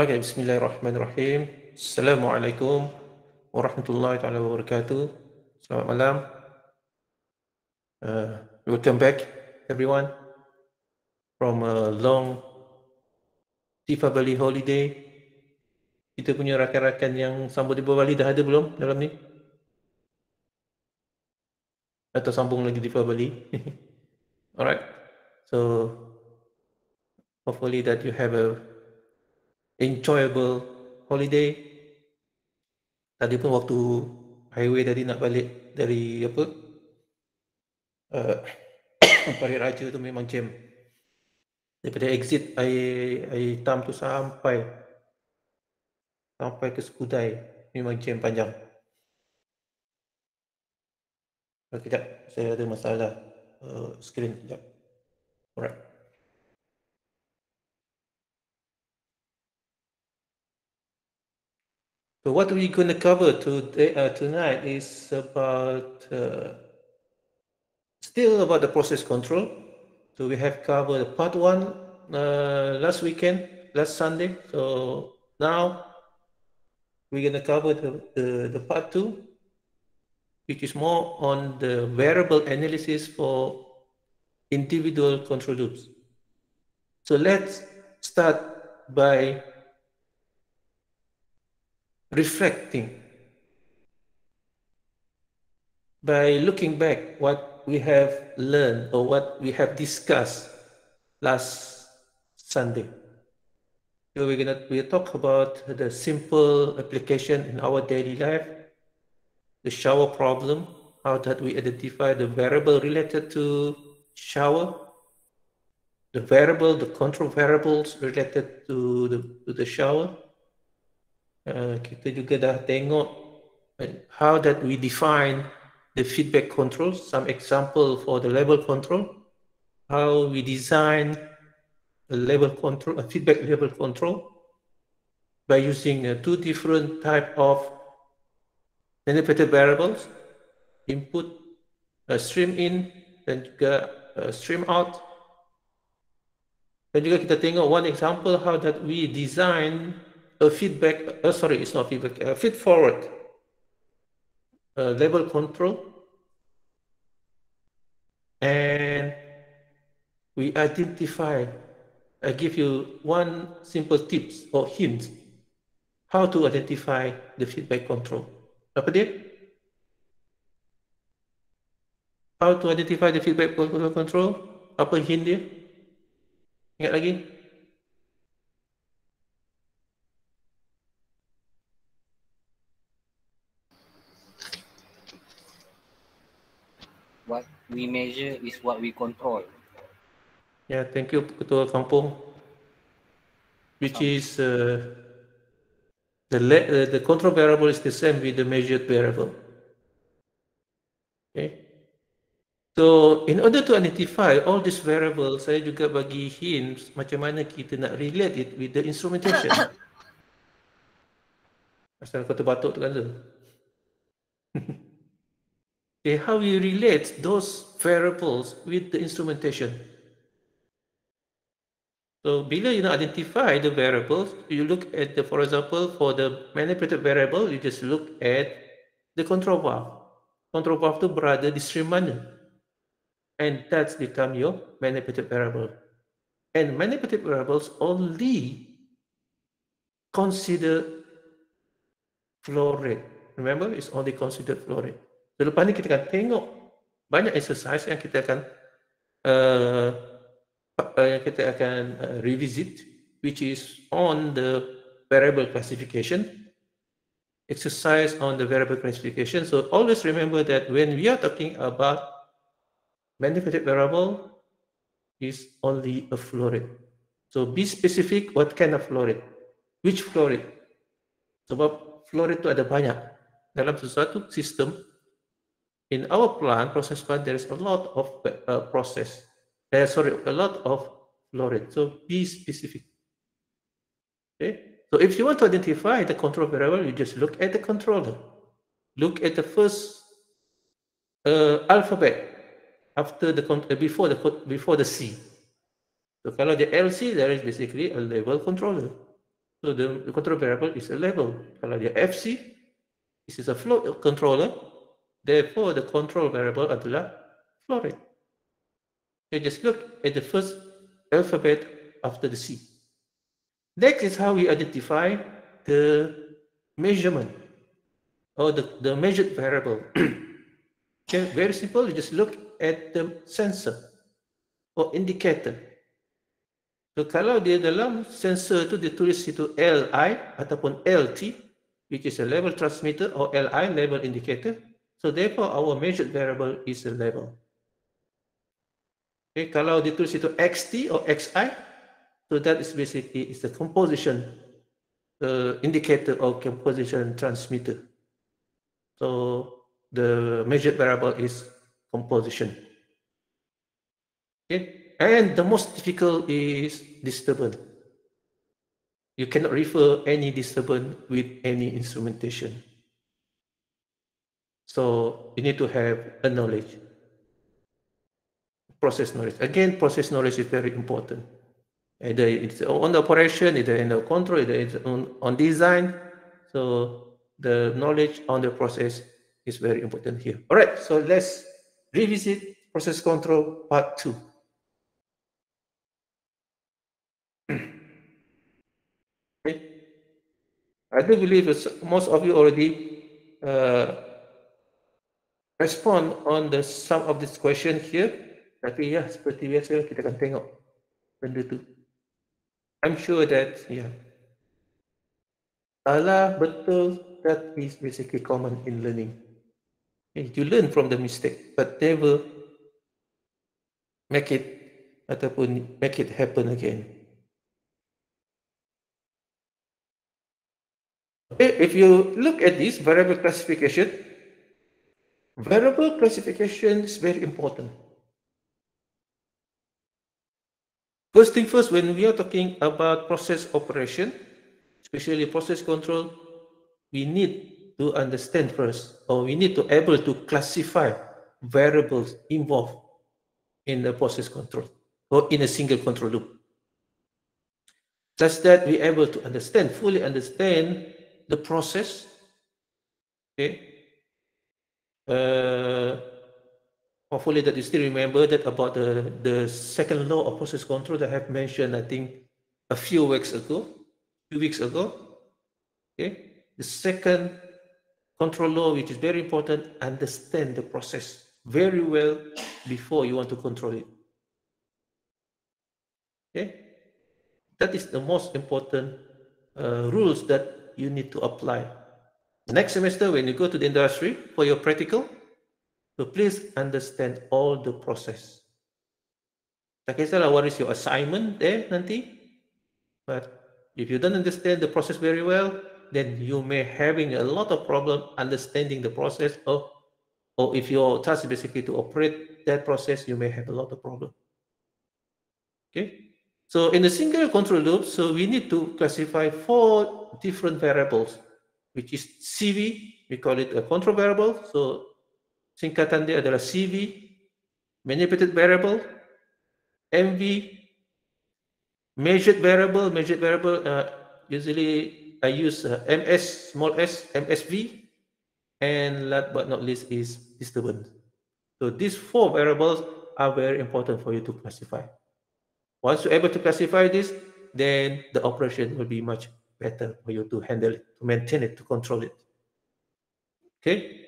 Okay, bismillahirrahmanirrahim. Assalamualaikum warahmatullahi taala wabarakatuh. Selamat malam. Uh, welcome back everyone from a long Bali holiday. Kita punya rakan-rakan yang sambung Bali dah ada belum dalam ni? Atau sambung lagi Bali? Alright. So hopefully that you have a enjoyable holiday. Tadi pun waktu highway tadi nak balik dari apa? Uh, Pari Raja tu memang jam. Daripada exit air, air hitam tu sampai sampai ke Skudai memang jam panjang. Sekejap, saya ada masalah uh, screen sekejap. Alright. So what we're going to cover today, uh, tonight is about uh, still about the process control. So we have covered part one uh, last weekend, last Sunday. So now we're going to cover the, the, the part two, which is more on the variable analysis for individual control loops. So let's start by reflecting by looking back what we have learned or what we have discussed last Sunday. So we're gonna we'll talk about the simple application in our daily life, the shower problem, how that we identify the variable related to shower, the variable, the control variables related to the, to the shower, Uh, kita juga dah tengok uh, how that we define the feedback control, some example for the level control, how we design a level control, a feedback level control by using uh, two different type of manipulated variables, input, uh, stream in dan juga uh, stream out. Dan juga kita tengok one example how that we design a feedback, uh, sorry, it's not feedback, a feed forward uh, level control. And we identify, I give you one simple tips or hint how to identify the feedback control. Apa dia? How to identify the feedback control? Apa hint dia? Ingat lagi? We measure is what we control. Yeah, thank you, Ketua Kampung. Which is uh, the uh, the control variable is the same with the measured variable. Okay. So in order to identify all these variables, saya juga bagi hints macam mana kita nak relate it with the instrumentation. Asal kau terbatuk tu kan tu. okay, how we relate those variables with the instrumentation. So below you nak identify the variables, you look at the, for example, for the manipulated variable, you just look at the control valve. Control valve to berada di stream mana? And that's become your manipulated variable. And manipulated variables only consider flow rate. Remember, it's only considered flow rate. So, lepas ni kita akan tengok banyak exercise yang kita akan uh, yang kita akan uh, revisit which is on the variable classification. Exercise on the variable classification. So always remember that when we are talking about manipulated variable is only a flow rate so be specific what kind of flow rate which flow rate sebab flow rate itu ada banyak. Dalam sesuatu sistem in our plant, process plant, there is a lot of uh, process, uh, sorry, a lot of flow rate. So be specific. Okay. So if you want to identify the control variable, you just look at the controller. Look at the first uh, alphabet after the uh, before the before the C. So kalau the LC, there is basically a level controller. So the, the control variable is a level. Kalau the FC, this is a flow controller. Therefore, the control variable adalah flow. You just look at the first alphabet after the C. Next is how we identify the measurement or the, the measured variable. okay, very simple. You just look at the sensor or indicator. So kalau dia dalam sensor tu dia tulis situ LI ataupun LT which is a level transmitter or LI level indicator. So therefore our measured variable is a level. Okay, kalau dia tulis situ XT or XI, so that is basically is the composition the indicator or composition transmitter. So the measured variable is composition. Okay. And the most difficult is disturbance. You cannot refer any disturbance with any instrumentation. So you need to have a knowledge. Process knowledge. Again, process knowledge is very important. Either it's on the operation, either in the control, either it's on, on design. So the knowledge on the process is very important here. All right, so let's revisit process control part two. I do believe most of you already uh, respond on the some of this question here. Tapi ya, seperti biasa kita akan tengok benda tu. I'm sure that, yeah. Salah, betul, that is basically common in learning. Okay, you learn from the mistake, but never make it ataupun make it happen again. if you look at this variable classification, variable classification is very important. First thing first, when we are talking about process operation, especially process control, we need to understand first, or we need to able to classify variables involved in the process control or in a single control loop. Such that we able to understand, fully understand the process. Okay. Uh, hopefully that you still remember that about the, the second law of process control that I have mentioned, I think, a few weeks ago, few weeks ago. Okay. The second control law, which is very important, understand the process very well before you want to control it. Okay. That is the most important uh, rules that you need to apply. Next semester, when you go to the industry for your practical, so please understand all the process. Tak kisahlah what is your assignment there nanti, but if you don't understand the process very well, then you may having a lot of problem understanding the process or, or if your task is basically to operate that process, you may have a lot of problem. Okay. So in a single control loop, so we need to classify four different variables, which is CV, we call it a control variable. So singkatan dia adalah CV, manipulated variable, MV, measured variable, measured variable, uh, usually I use uh, MS, small s, MSV, and last but not least is disturbance. So these four variables are very important for you to classify. Once you're able to classify this, then the operation will be much better for you to handle it, to maintain it, to control it. Okay?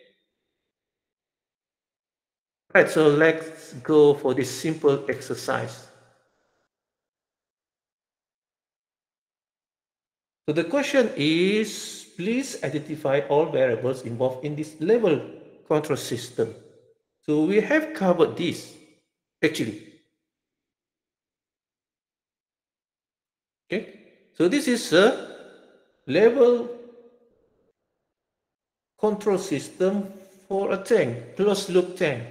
Right, so let's go for this simple exercise. So the question is, please identify all variables involved in this level control system. So we have covered this, actually. Okay, so this is a level control system for a tank, closed loop tank.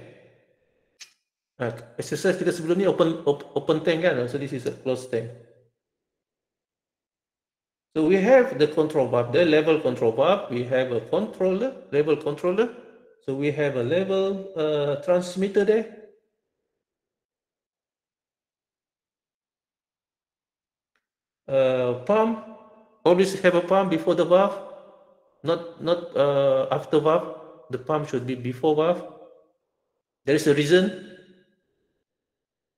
Uh, exercise kita sebelum ni open open tank kan, so this is a closed tank. So we have the control valve, the level control valve. We have a controller, level controller. So we have a level uh, transmitter there. uh, pump always have a pump before the valve, not not uh, after valve. The pump should be before valve. There is a reason.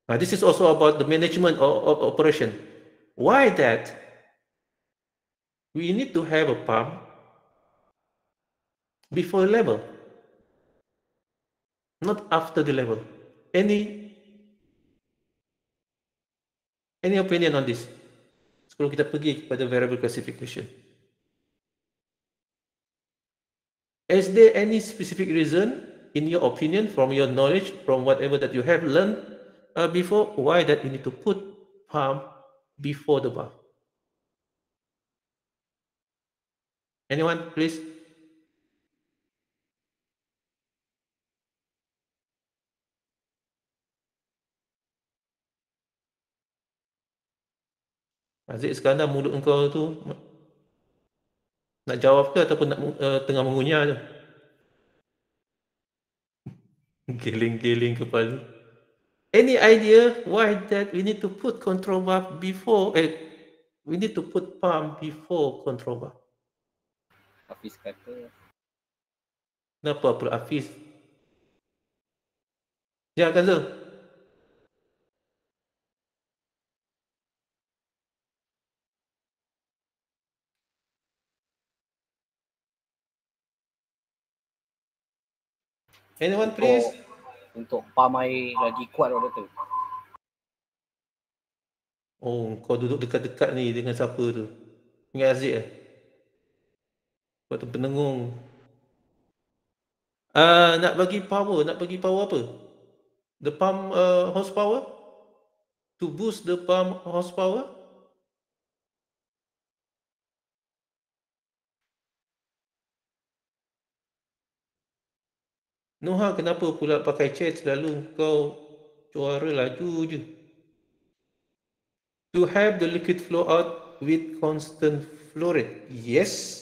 Uh, this is also about the management of, of operation. Why that? We need to have a pump before the level, not after the level. Any any opinion on this? Sebelum kita pergi kepada variable classification. Is there any specific reason, in your opinion, from your knowledge, from whatever that you have learned uh, before, why that you need to put pump before the bar? Anyone, please? Aziz Iskandar mulut engkau tu nak jawab ke ataupun nak uh, tengah mengunyah je? Giling-giling kepala. Any idea why that we need to put control valve before eh we need to put pump before control valve? Hafiz kata Kenapa apa Hafiz? Ya, Kazal. Anyone please? untuk pam air lagi kuat orang tu. Oh, kau duduk dekat-dekat ni dengan siapa tu? Ingat Aziz eh? Kau tu penengung. Uh, nak bagi power, nak bagi power apa? The pump uh, horsepower? To boost the pump horsepower? Noha kenapa pula pakai chat selalu kau suara laju je? To have the liquid flow out with constant flow rate. Yes.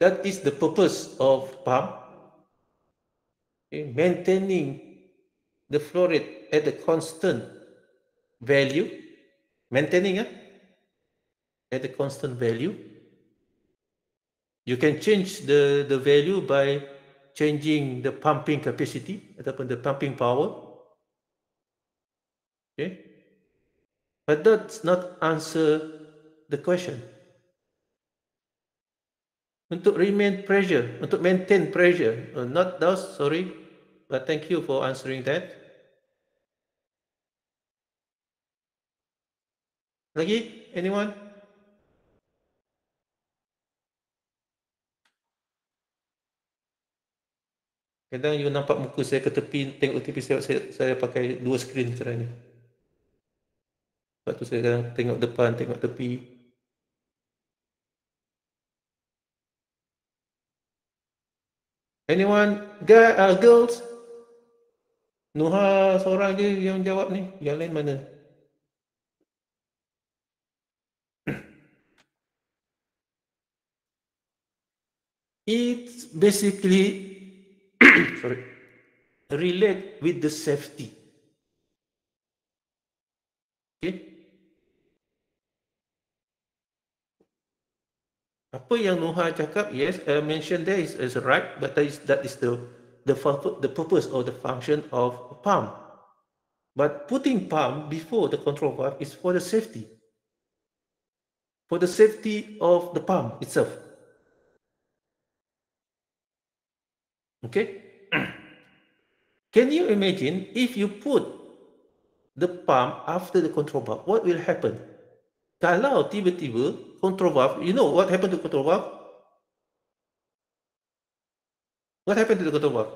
That is the purpose of pump. Okay. Maintaining the flow rate at a constant value. Maintaining eh? at a constant value. You can change the, the value by changing the pumping capacity ataupun the pumping power. Okay. But that's not answer the question. Untuk remain pressure, untuk maintain pressure, uh, not those, sorry, but thank you for answering that. Lagi? Anyone? Kadang you nampak muka saya ke tepi, tengok tepi saya, saya, saya pakai dua skrin sekarang ni. Sebab tu saya kadang tengok depan, tengok tepi. Anyone? Guy, uh, girls? Nuha seorang je yang jawab ni. Yang lain mana? It's basically sorry, relate with the safety. Okay. Apa yang Nuha cakap, yes, I mentioned there is, is right, but that is, that is the, the, the purpose or the function of pump. But putting pump before the control valve is for the safety. For the safety of the pump itself. Okay? Can you imagine if you put the pump after the control valve, what will happen? Kalau tiba-tiba control valve, you know what happened to control valve? What happened to the control valve?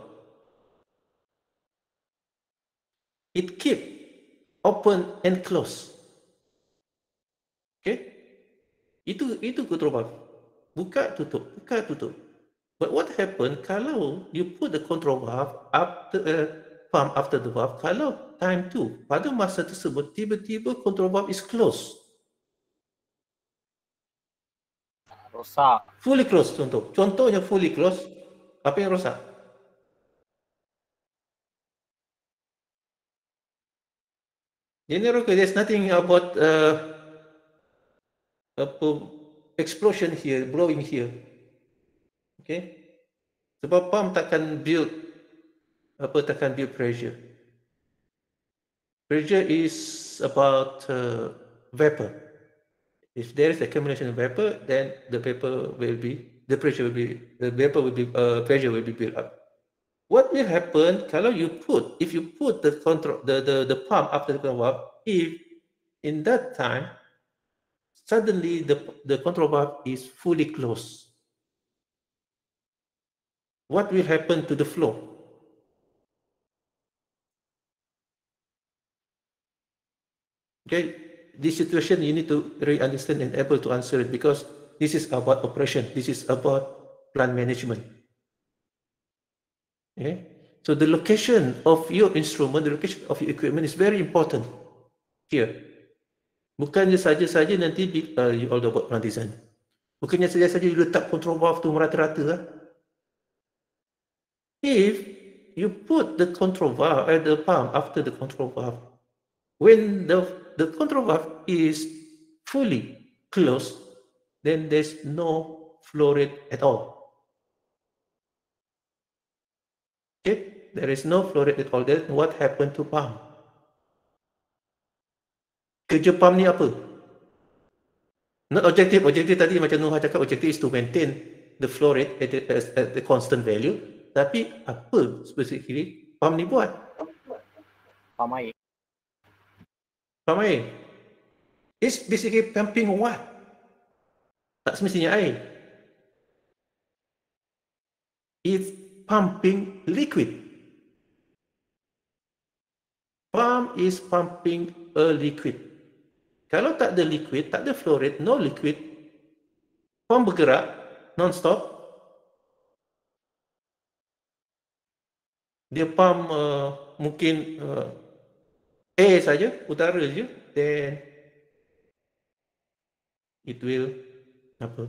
It keep open and close. Okay? Itu itu control valve. Buka tutup, buka tutup. But what happened kalau you put the control valve after uh, pump after the valve, kalau time tu pada masa tersebut tiba-tiba control valve is closed. Rosak. Fully closed contoh. Contohnya fully closed. Apa yang rosak? General, there's nothing about uh, explosion here, blowing here. Okay. Sebab pump takkan build apa takkan build pressure. Pressure is about uh, vapor. If there is accumulation of vapor, then the vapor will be the pressure will be the vapor will be uh, pressure will be built up. What will happen kalau you put if you put the control the the the pump after the valve if in that time suddenly the the control valve is fully closed what will happen to the flow? Okay, this situation you need to really understand and able to answer it because this is about operation. This is about plant management. Okay, so the location of your instrument, the location of your equipment is very important here. Bukannya saja-saja nanti uh, you all about plant design. Bukannya saja-saja you letak control valve tu merata-rata lah. If you put the control valve at the pump after the control valve, when the, the control valve is fully closed, then there's no flow rate at all. Okay, there is no flow rate at all. Then what happened to pump? Kerja pump ni apa? Not objective. Objective tadi macam Nuha cakap, objective is to maintain the flow rate at the, at the constant value. Tapi apa specifically pump ni buat? Pam air. Pump air. It's basically pumping what? Tak semestinya air. It's pumping liquid. Pump is pumping a liquid. Kalau tak ada liquid, tak ada flow rate, no liquid, pump bergerak non-stop, dia pump uh, mungkin uh, air saja, udara saja, then it will apa?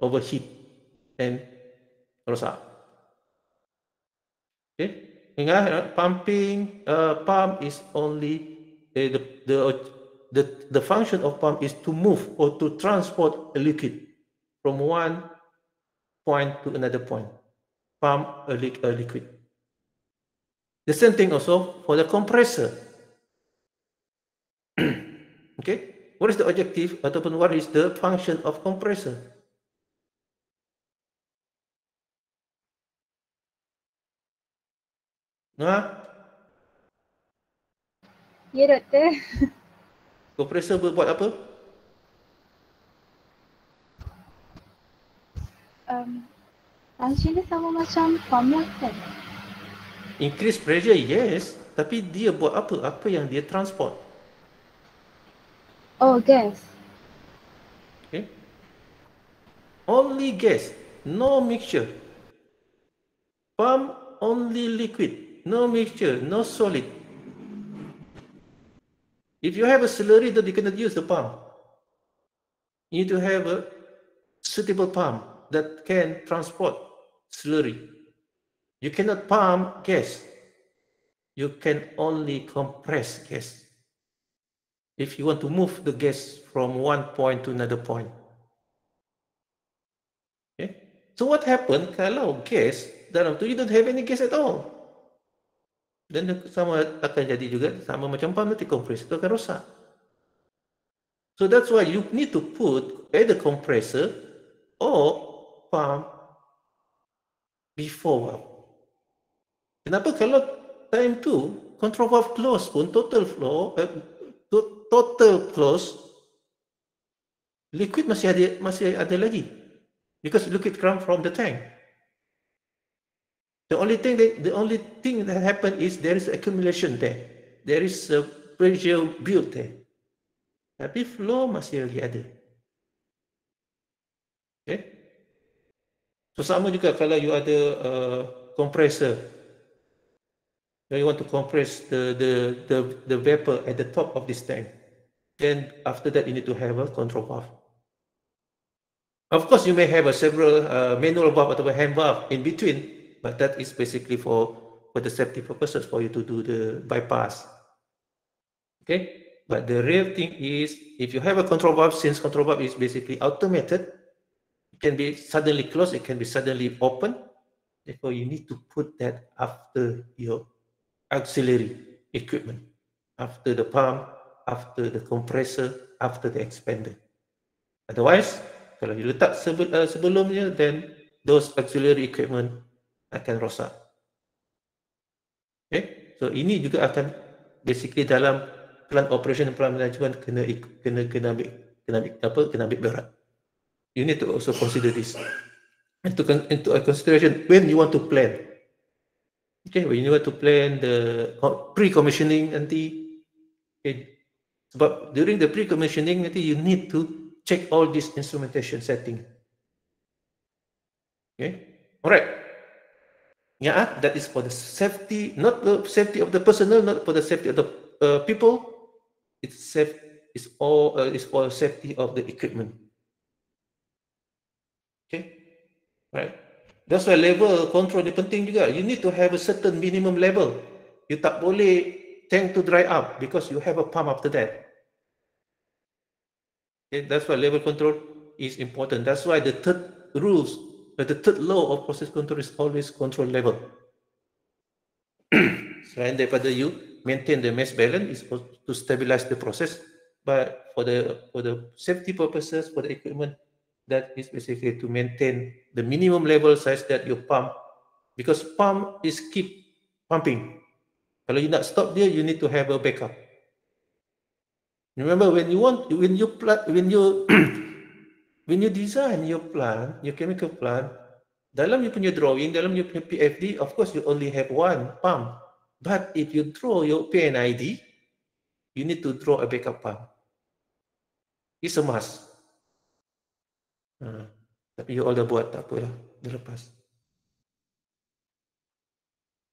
overheat and rosak. Okay, ingat uh, pumping uh, pump is only uh, the the the the function of pump is to move or to transport a liquid from one point to another point pump a, li a liquid. The same thing also for the compressor. okay, what is the objective ataupun what is the function of compressor? Nah, Ya doktor. kompresor buat apa? Um, Dia sama macam pump lah kan? Increase pressure, yes. Tapi dia buat apa? Apa yang dia transport? Oh, gas. Okay. Only gas, no mixture. Pump only liquid, no mixture, no solid. If you have a slurry, then you cannot use the pump. You need to have a suitable pump that can transport slurry. You cannot pump gas. You can only compress gas. If you want to move the gas from one point to another point. Okay. So what happened kalau gas dalam tu you don't have any gas at all? Dan sama akan jadi juga sama macam pump nanti compressor akan rosak. So that's why you need to put either compressor or pump before. Kenapa kalau time tu control valve close pun total flow eh, total close liquid masih ada masih ada lagi because liquid come from the tank. The only thing that the only thing that happen is there is accumulation there. There is a pressure built there. Tapi flow masih lagi ada. Okay. So sama juga kalau you ada uh, compressor. You want to compress the, the the the vapor at the top of this tank. Then after that you need to have a control valve. Of course you may have a several uh, manual valve atau hand valve in between, but that is basically for for the safety purposes for you to do the bypass. Okay, But the real thing is, if you have a control valve, since control valve is basically automated, can be suddenly closed, it can be suddenly open. Therefore, you need to put that after your auxiliary equipment, after the pump, after the compressor, after the expander. Otherwise, kalau you letak uh, sebelumnya, then those auxiliary equipment akan rosak. Okay, so ini juga akan basically dalam plan operation plan management kena kena kena ambil kena ambil apa kena ambil berat. You need to also consider this into into a consideration when you want to plan. Okay, when you want to plan the pre-commissioning nanti, okay, but during the pre-commissioning nanti you need to check all this instrumentation setting. Okay, alright. Yeah, that is for the safety, not the safety of the personnel, not for the safety of the uh, people. It's safe. It's all. Uh, it's for safety of the equipment. Right. That's why level control ni penting juga. You need to have a certain minimum level. You tak boleh tank to dry up because you have a pump after that. Okay, that's why level control is important. That's why the third rules, uh, the third law of process control is always control level. Selain daripada you maintain the mass balance is to stabilize the process, but for the for the safety purposes for the equipment, that is basically to maintain the minimum level size that you pump, because pump is keep pumping. Kalau you nak stop dia, you need to have a backup. Remember when you want when you plant when you when you design your plant, your chemical plant, dalam you punya drawing, dalam you punya PFD, of course you only have one pump. But if you draw your PNID, you need to draw a backup pump. It's a must. Ha, tapi you all dah buat, tak apalah. Dah lepas.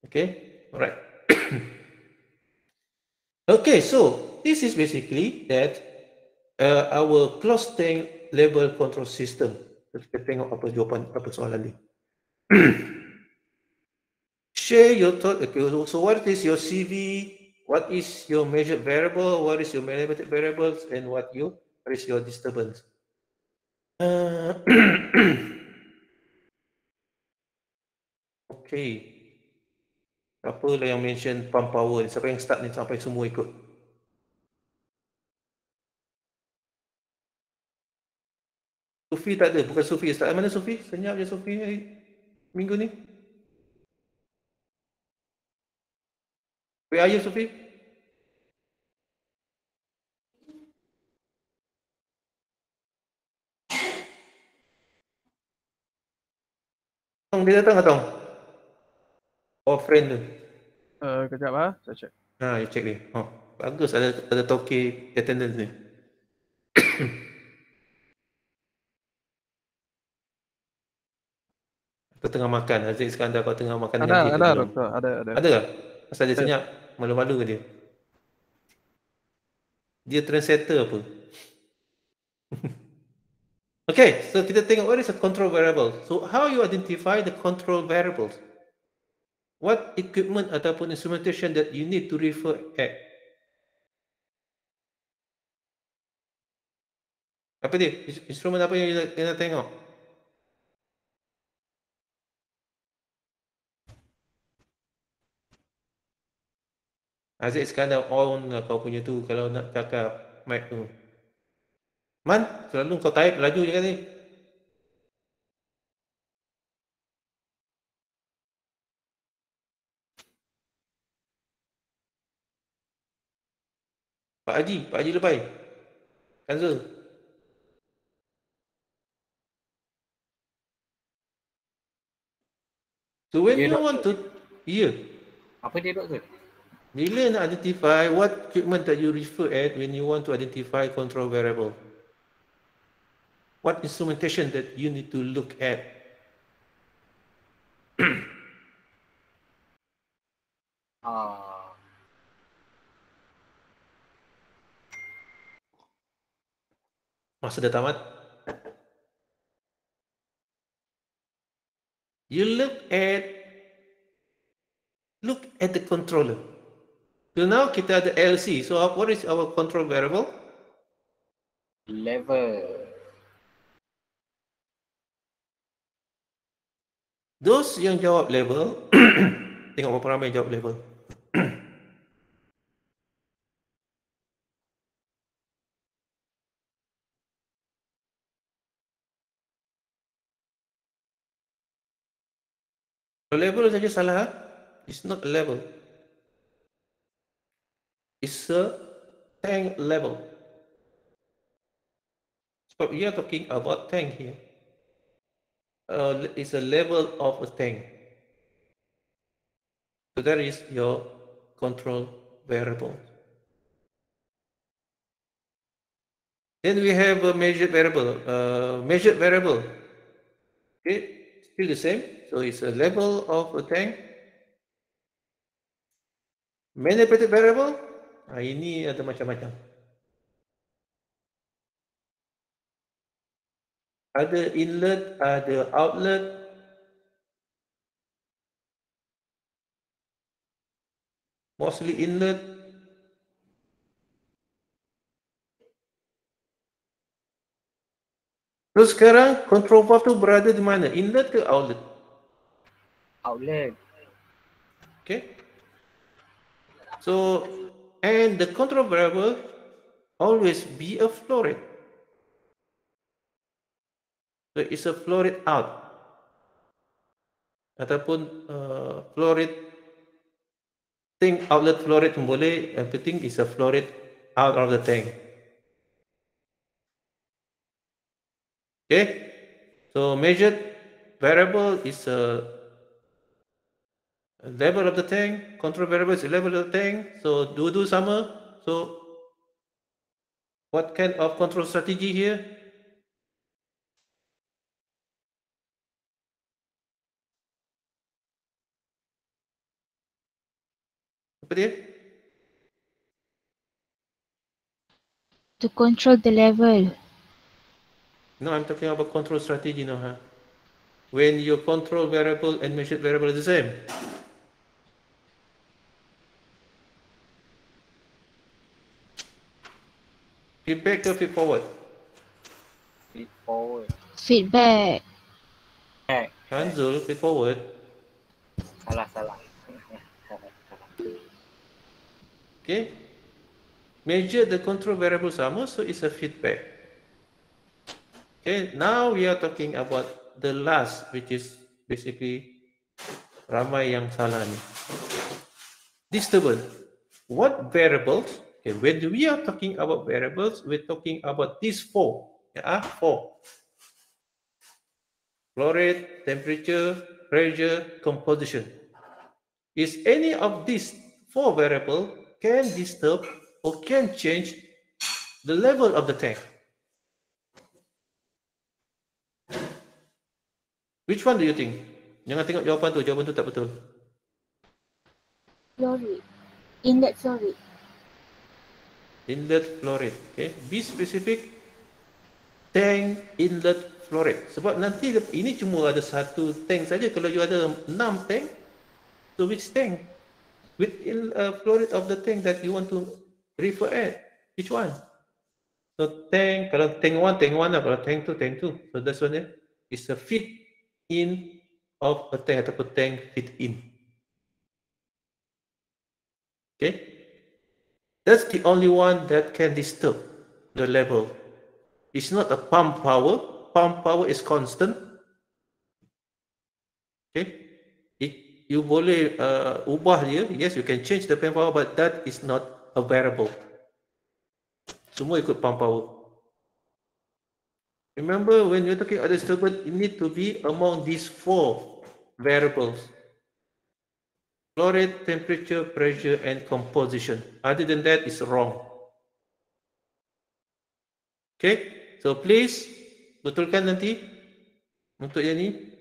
Okay, alright. okay, so this is basically that uh, our tank level control system. Kita tengok apa jawapan apa soalan ni. Share your thought. Okay, so what is your CV? What is your measured variable? What is your manipulated variables? And what you what is your disturbance? Uh, okay. Apa lah yang mention pump power ni? Siapa yang start ni sampai semua ikut? Sufi tak ada, bukan Sufi. Start mana Sufi? Senyap je Sufi ni minggu ni. Where are you Sufi? Tong, dia datang atau? Oh, friend tu. Uh, kejap ah, saya check. Ha, you check dia. Oh, bagus ada ada toke attendance ni. Kau tengah makan, Aziz Iskandar kau tengah makan Ada, dengan dia ada belum? doktor, ada, ada. Ada ke? Pasal dia senyap, malu-malu ke dia? Dia trendsetter apa? okay, so kita tengok what is a control variable. So how you identify the control variables? What equipment ataupun instrumentation that you need to refer at? Apa dia? Ins- Instrumen apa yang you nak, tengok? Aziz sekarang on kau punya tu kalau nak cakap mic tu. Man, selalu kau type laju je kan ni. Pak Haji, Pak Haji lepai. Cancel. So when Ya, you want to, yeah, Apa dia doktor? bila nak identify what equipment that you refer at when you want to identify control variable? What instrumentation that you need to look at? Ah, Masa dah tamat. You look at look at the controller. So now kita ada LC. So uh, what is our control variable? Level. Those yang jawab level, tengok berapa ramai jawab level. Level saja salah, it's not a level. It's a tank level. So we are talking about tank here. Uh, it's a level of a thing. So that is your control variable. Then we have a measured variable. Uh, measured variable. Okay, still the same. So it's a level of a tank. Manipulated variable. Ah, ini ada macam-macam. Ada inlet, ada outlet. Mostly inlet. Terus sekarang control valve tu berada di mana? Inlet ke outlet? Outlet. Okay. So, and the control variable always be a flow rate. So it's a rate out. Ataupun uh, flow tank outlet flow rate boleh. Penting is a rate out of the tank. Okay. So measured variable is a level of the tank. Control variable is level of the tank. So dua-dua sama. So what kind of control strategy here? Apa? To control the level. No, I'm talking about control strategy no, huh? When your control variable and measured variable is the same. Feedback ke feed forward? Feed forward. Feedback. Hanzul, feed forward. salah salah. Okay. Measure the control variable sama, so it's a feedback. Okay, now we are talking about the last, which is basically ramai yang salah ni. Disturbance. What variables? Okay, when we are talking about variables, we're talking about these four. Yeah, four. Flow rate, temperature, pressure, composition. Is any of these four variable can disturb or can change the level of the tank? Which one do you think? Jangan tengok jawapan tu, jawapan tu tak betul. Flow rate. Inlet flow rate. Inlet flow rate. Okay, be specific. Tank inlet flow rate. Sebab nanti ini cuma ada satu tank saja. Kalau you ada enam tank, so which tank? With in, uh, flow rate of the tank that you want to refer at. Which one? So tank, kalau tank one, tank one. Kalau tank two, tank two. So that's one yeah. It's a fit in of a tank ataupun tank fit in. Okay. That's the only one that can disturb the level. It's not a pump power. Pump power is constant. Okay. You boleh uh, ubah dia. Yes, you can change the pump power, but that is not a variable. Semua ikut pump power. Remember, when you're talking about disturbance, it need to be among these four variables. Flow rate, temperature, pressure, and composition. Other than that, it's wrong. Okay, so please betulkan nanti untuk yang ni.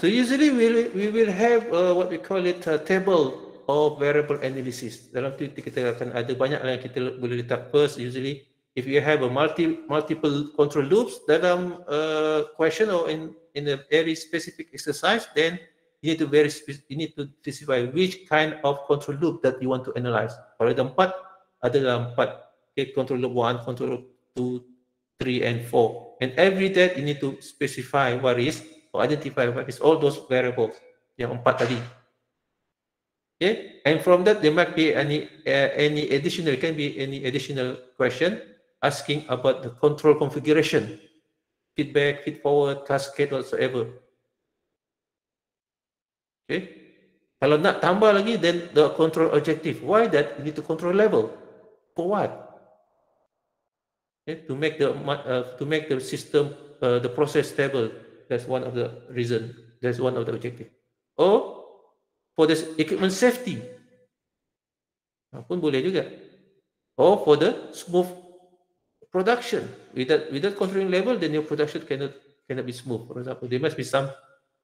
So usually we will, we will have uh, what we call it a table of variable analysis. Dalam tu kita akan ada banyak yang kita boleh letak first usually if you have a multi multiple control loops dalam uh, question or in in a very specific exercise then you need to very you need to specify which kind of control loop that you want to analyze. Kalau ada empat, ada dalam empat. Okay, control loop one, control loop two, three, and four. And every that you need to specify what is or identify what is all those variables yang empat tadi. Okay, and from that there might be any uh, any additional can be any additional question asking about the control configuration, feedback, feed forward, cascade whatsoever. Okay, kalau nak tambah lagi then the control objective. Why that? You need to control level. For what? Okay, to make the uh, to make the system uh, the process stable. That's one of the reason. That's one of the objective. Or for the equipment safety. Pun boleh juga. Or for the smooth production. Without without controlling level, then your production cannot cannot be smooth. For example, there must be some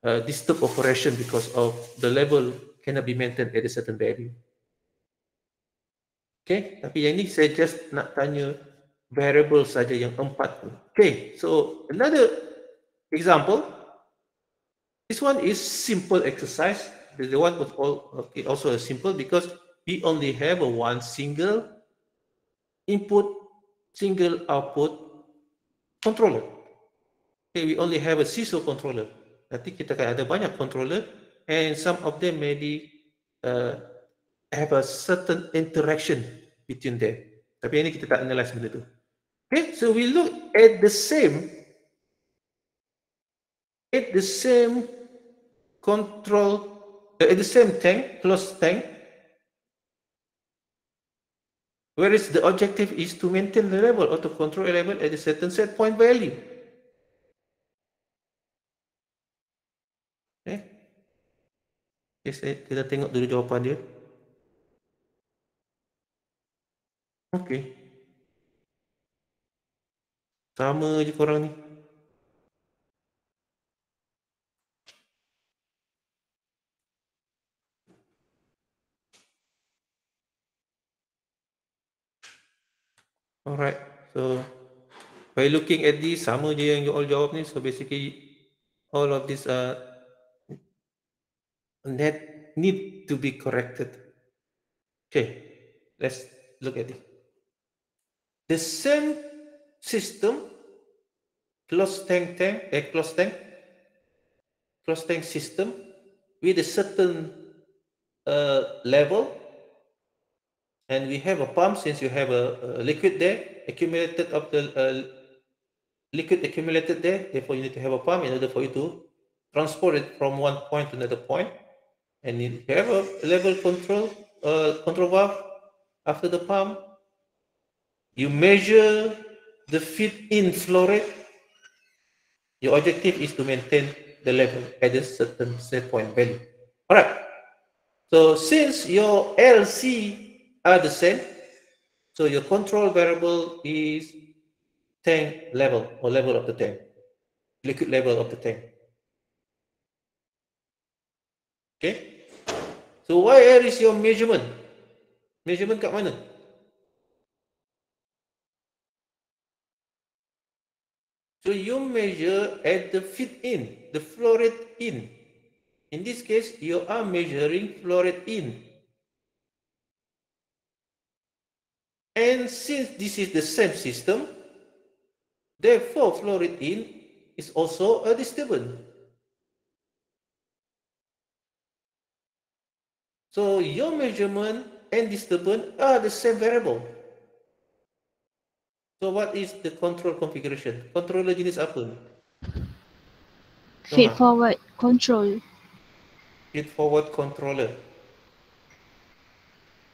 uh, disturbed operation because of the level cannot be maintained at a certain value. Okay, tapi yang ni saya just nak tanya variable saja yang empat. Okay, so another example. This one is simple exercise. The one was all okay, also simple because we only have a one single input, single output controller. Okay, we only have a CISO controller. Nanti kita akan ada banyak controller and some of them maybe uh, have a certain interaction between them. Tapi ini kita tak analyze benda tu. Okay, so we look at the same at the same control uh, at the same tank, closed tank, whereas the objective is to maintain the level or to control a level at a certain set point value. Okay. Okay, saya, kita tengok dulu jawapan dia. Okay. Sama je korang ni. Alright, so by looking at this, sama je yang you all jawab ni. So basically, all of these are net need to be corrected. Okay, let's look at it. The same system, closed tank tank, eh, closed tank, closed tank system with a certain uh, level and we have a pump since you have a, a liquid there accumulated of the uh, liquid accumulated there therefore you need to have a pump in order for you to transport it from one point to another point. And if you have a level control uh, control valve after the pump. You measure the feed in flow rate. Your objective is to maintain the level at a certain set point value. All right so since your lc are the same. So your control variable is tank level or level of the tank, liquid level of the tank. Okay. So where is your measurement? Measurement kat mana? So you measure at the fit in, the flow rate in. In this case, you are measuring flow rate in. And since this is the same system, therefore flow rate in is also a disturbance. So your measurement and disturbance are the same variable. So what is the control configuration? Controller jenis apa? Feed forward control. Feed forward controller.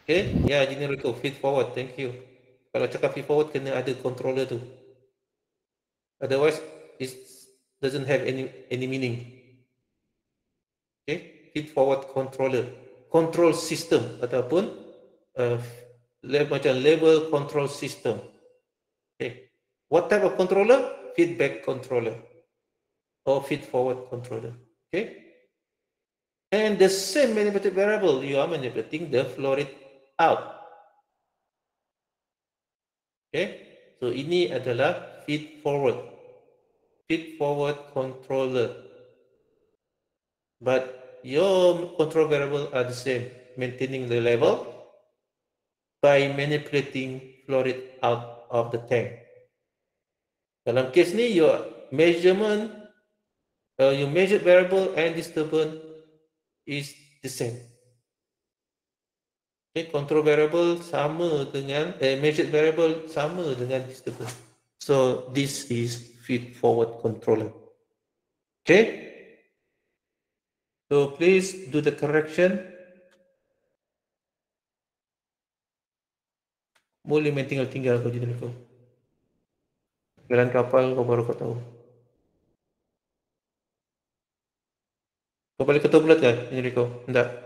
Okay, ya yeah, Engineer Rico, feed forward, thank you. Kalau cakap feed forward kena ada controller tu. Otherwise, it doesn't have any any meaning. Okay, feed forward controller, control system ataupun uh, le- macam level control system. Okay, what type of controller? Feedback controller or feed forward controller. Okay. And the same manipulated variable, you are manipulating the flow rate out. Okay, so ini adalah feed forward, feed forward controller. But your control variable are the same, maintaining the level by manipulating flow rate out of the tank. Dalam kes ni, your measurement, uh, your measured variable and disturbance is the same. Okay, control variable sama dengan, eh, measured variable sama dengan disturbance. So this is feed forward controller. Okay. So please do the correction. Boleh main tinggal-tinggal kau jadi kau. Jalan kapal kau baru kau tahu. Kau balik ketua bulat kan? Jadi kau? Tidak.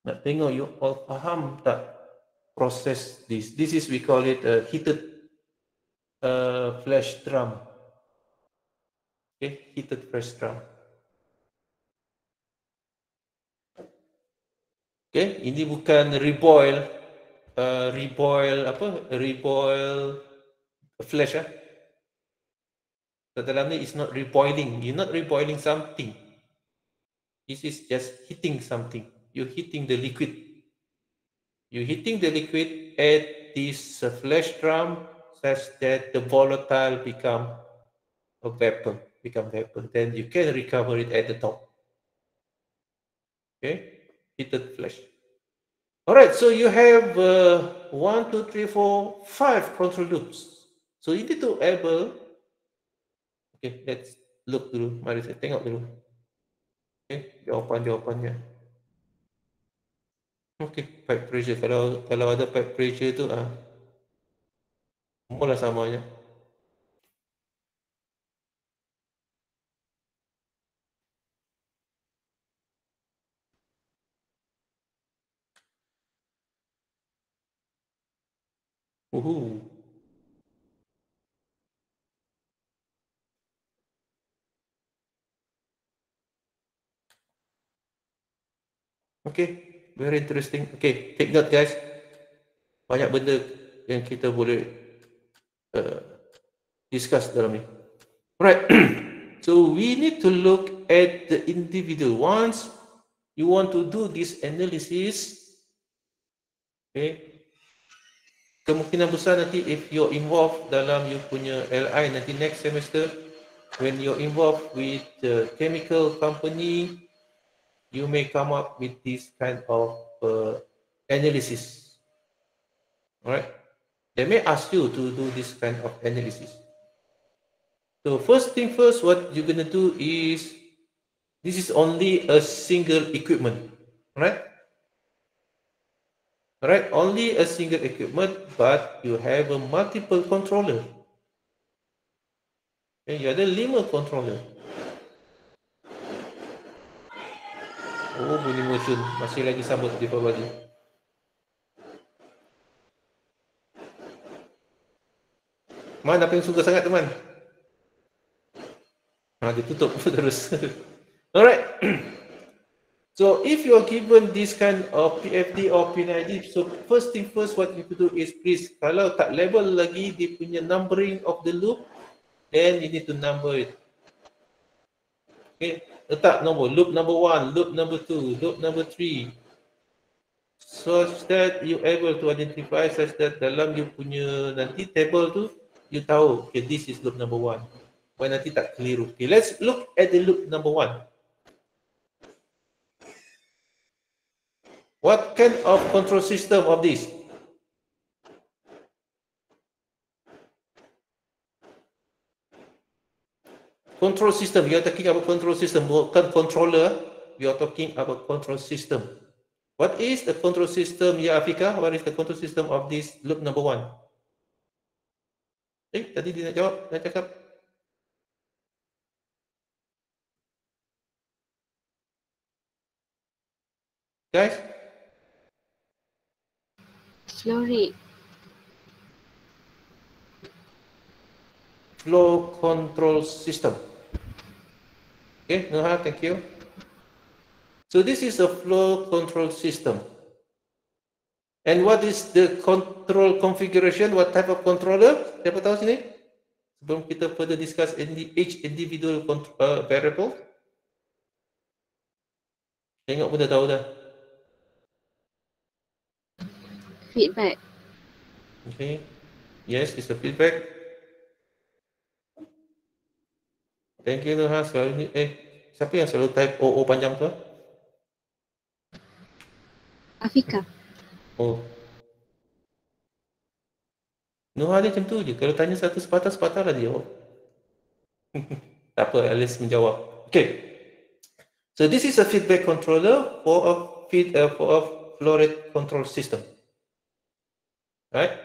Nak tengok you all faham tak proses this. This is we call it a heated uh, flash drum. Okay, heated flash drum. Okay, ini bukan reboil, uh, reboil apa? Reboil flash ah. So dalam ni is not reboiling. You're not reboiling something. This is just heating something. You're heating the liquid. You're heating the liquid at this uh, flash drum such that the volatile become a vapor, become vapor. Then you can recover it at the top. Okay, heated flash. All right, so you have uh, one, two, three, four, five control loops. So you need to able Okay, let's look dulu. Mari saya tengok dulu. Okay, jawapan-jawapannya. Okay, pipe pressure. Kalau kalau ada pipe pressure tu ah, mula samanya. Uhu. Okay, very interesting. Okay, take note guys. Banyak benda yang kita boleh uh, discuss dalam ni. Right. so we need to look at the individual. Once you want to do this analysis, okay, kemungkinan besar nanti if you're involved dalam you punya LI nanti next semester, when you're involved with the chemical company, you may come up with this kind of uh, analysis. All right. They may ask you to do this kind of analysis. So first thing first, what you're gonna do is this is only a single equipment, right? Right, only a single equipment, but you have a multiple controller. And you ada lima controller. Oh, bunyi motion. Masih lagi sambut di bawah ni. Mana apa yang suka sangat teman? Ha, dia tutup terus. Alright. So if you are given this kind of PFD or PNID, so first thing first what you do is please kalau tak label lagi dia punya numbering of the loop, then you need to number it. Okay, letak nombor loop number one, loop number two, loop number three, such that you able to identify such that dalam you punya nanti table tu you tahu okay this is loop number one. Why nanti tak keliru. Okay, let's look at the loop number one. What kind of control system of this? Control system, we are talking about control system, bukan controller, we are talking about control system. What is the control system, ya Afika? What is the control system of this loop number one? Eh, tadi dia nak jawab, nak cakap. Guys, Flow rate. flow control system. Okay, Noha, thank you. So this is a flow control system. And what is the control configuration? What type of controller? Siapa tahu sini? Sebelum kita further discuss indi- each individual contr- uh, variable. Tengok pun dah tahu dah. Feedback. Okay. Yes, it's a feedback. Thank you Noha. Selalu ni, eh, siapa yang selalu type OO panjang tu? ah? Afika. Oh. Noha dia macam tu je. Kalau tanya satu sepatah, sepatah lah dia jawab. tak apa, at least menjawab. Okay. So this is a feedback controller for a feed uh, for a flow rate control system. Right?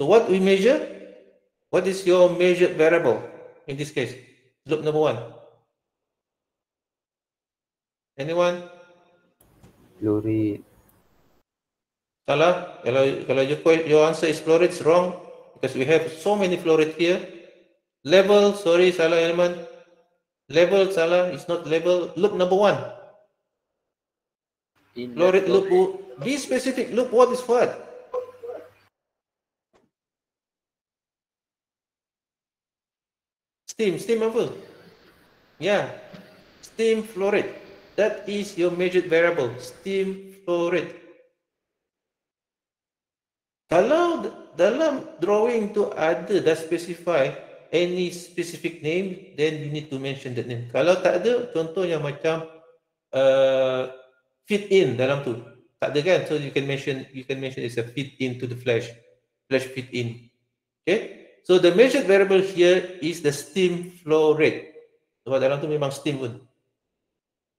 So what we measure? What is your measured variable in this case? Loop number one. Anyone? flow rate, Salah. Kalau kalau your, your answer is flow rate, it's wrong because we have so many flow rate here. Level, sorry, salah element. Level, salah, it's not level. Loop number one. Inlet Flow rate loop. Be specific. Loop what is what? Steam, steam apa? Yeah, steam flow rate. That is your measured variable, steam flow rate. Kalau dalam drawing tu ada dah specify any specific name, then you need to mention that name. Kalau tak ada, contohnya macam uh, fit in dalam tu. Tak ada kan? So you can mention you can mention it's a fit into the flash. Flash fit in. Okay? So the measured variable here is the steam flow rate. Sebab dalam tu memang steam pun.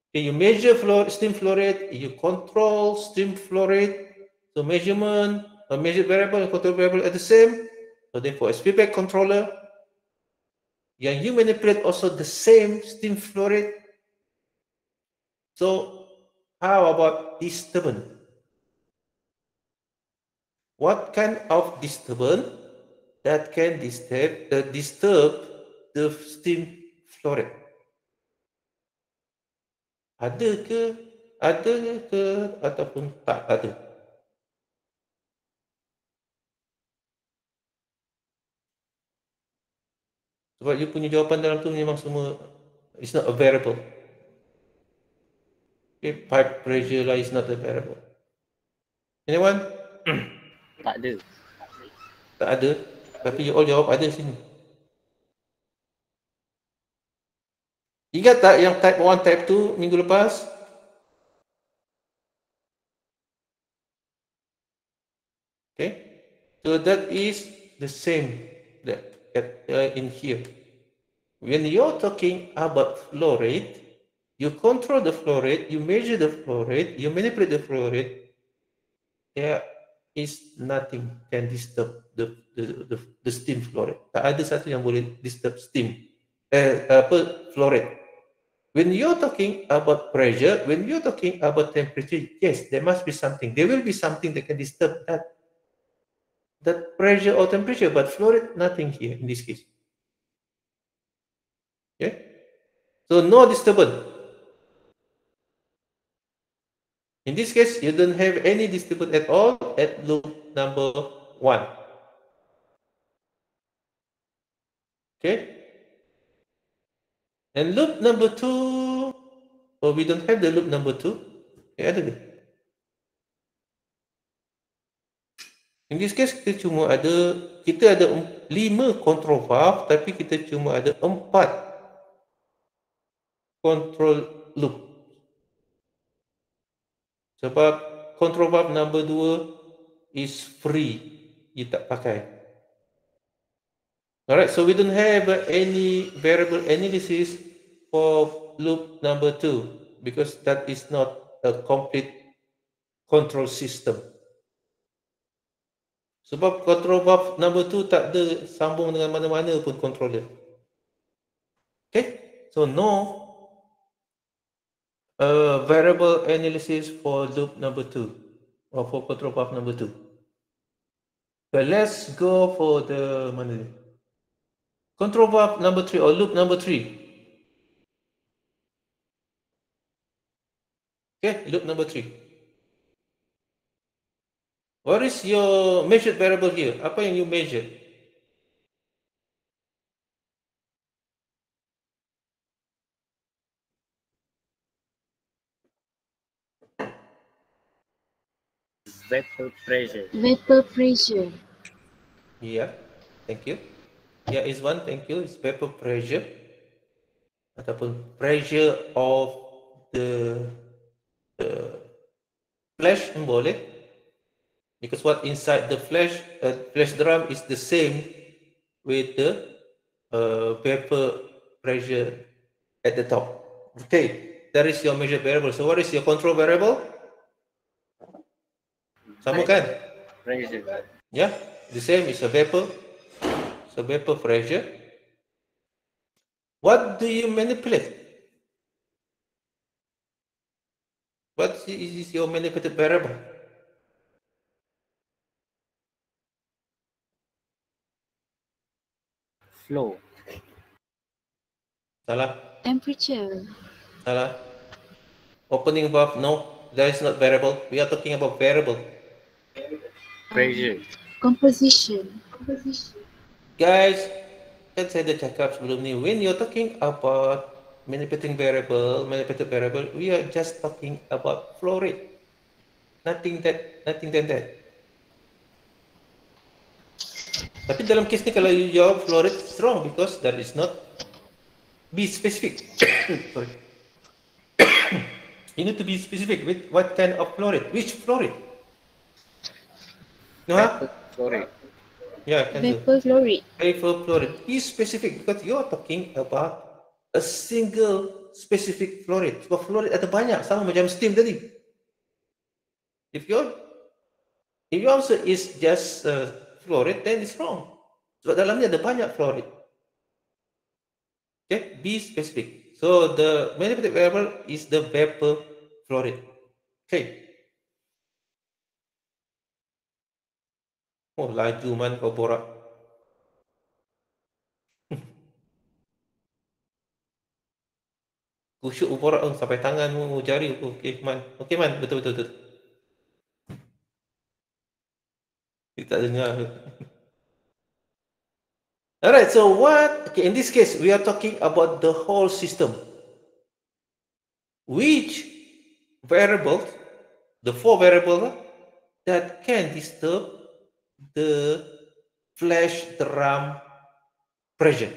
Okay, you measure flow, steam flow rate, you control steam flow rate. So measurement, a measured variable and control variable are the same. So therefore, as feedback controller, yang you manipulate also the same steam flow rate. So how about disturbance? What kind of disturbance that can disturb uh, disturb the steam flow rate? Ada ke? Ada ke ataupun tak ada? Sebab you punya jawapan dalam tu memang semua it's not a variable. Okay, pipe pressure lah is not a variable. Anyone? tak ada. Tak ada. Tapi you all jawab ada sini. Ingat tak yang type 1, type 2 minggu lepas? Okay. So that is the same that, that uh, in here. When you're talking about flow rate, you control the flow rate, you measure the flow rate, you manipulate the flow rate. There is nothing can disturb the the, the, the steam flow rate. Tak ada satu yang boleh disturb steam. Eh, apa rate. When you're talking about pressure, when you're talking about temperature, yes, there must be something. There will be something that can disturb that that pressure or temperature, but flow rate, nothing here in this case. Okay? So no disturbance. In this case, you don't have any disturbance at all at loop number one. Okay? And loop number two, oh, we don't have the loop number two. Okay? In this case, kita cuma ada, kita ada em- lima control valve, tapi kita cuma ada empat control loop. Sebab control valve number dua is free. You tak pakai. Alright, so we don't have any variable analysis for loop number two because that is not a complete control system. Sebab control valve number two tak ada sambung dengan mana-mana pun controller. Okay, so no uh, variable analysis for loop number two or for control valve number two. But let's go for the? Control valve number three or loop number three. Okay, loop number three. What is your measured variable here? Apa yang you measure? Vapor pressure. Vapor pressure. Yeah, thank you. Yeah, is one, thank you. It's vapor pressure ataupun pressure of the the flash pun boleh because what inside the flash uh, flash drum is the same with the uh, vapor pressure at the top. Okay, that is your measure variable. So what is your control variable? Sama kan? Pressure. Yeah, the same is a vapor. So vapor pressure. What do you manipulate? What is your manipulated variable? Flow. Salah, Temperature. salah. Opening valve, no, that is not variable. We are talking about variable. Pressure. Composition. Composition. Guys, kan saya dah cakap sebelum ni, when you're talking about manipulating variable, manipulated variable, we are just talking about flow rate. Nothing that, nothing than that. Tapi dalam kes ni kalau you jawab flow rate, it's wrong because that is not be specific. Sorry. you need to be specific with what kind of flow rate, which flow rate. No, huh? Vapor flow rate. Yeah, can do. Vapor flow rate. vapor flow rate. Be specific because you're talking about a single specific flow rate. Sebab flow rate ada banyak sama macam steam tadi. If your if your answer is just uh, flow rate, then it's wrong. Sebab dalamnya ada banyak flow rate. Okay, be specific. So the manipulated variable is the vapor flow rate. Okay. Oh, laju man kau borak. Kusyuk borak oh, sampai tanganmu jari oh, okey man. Okey man, betul betul betul. Kita tak dengar. Alright, so what okay, in this case we are talking about the whole system. Which variables, the four variables that can disturb the flash drum pressure.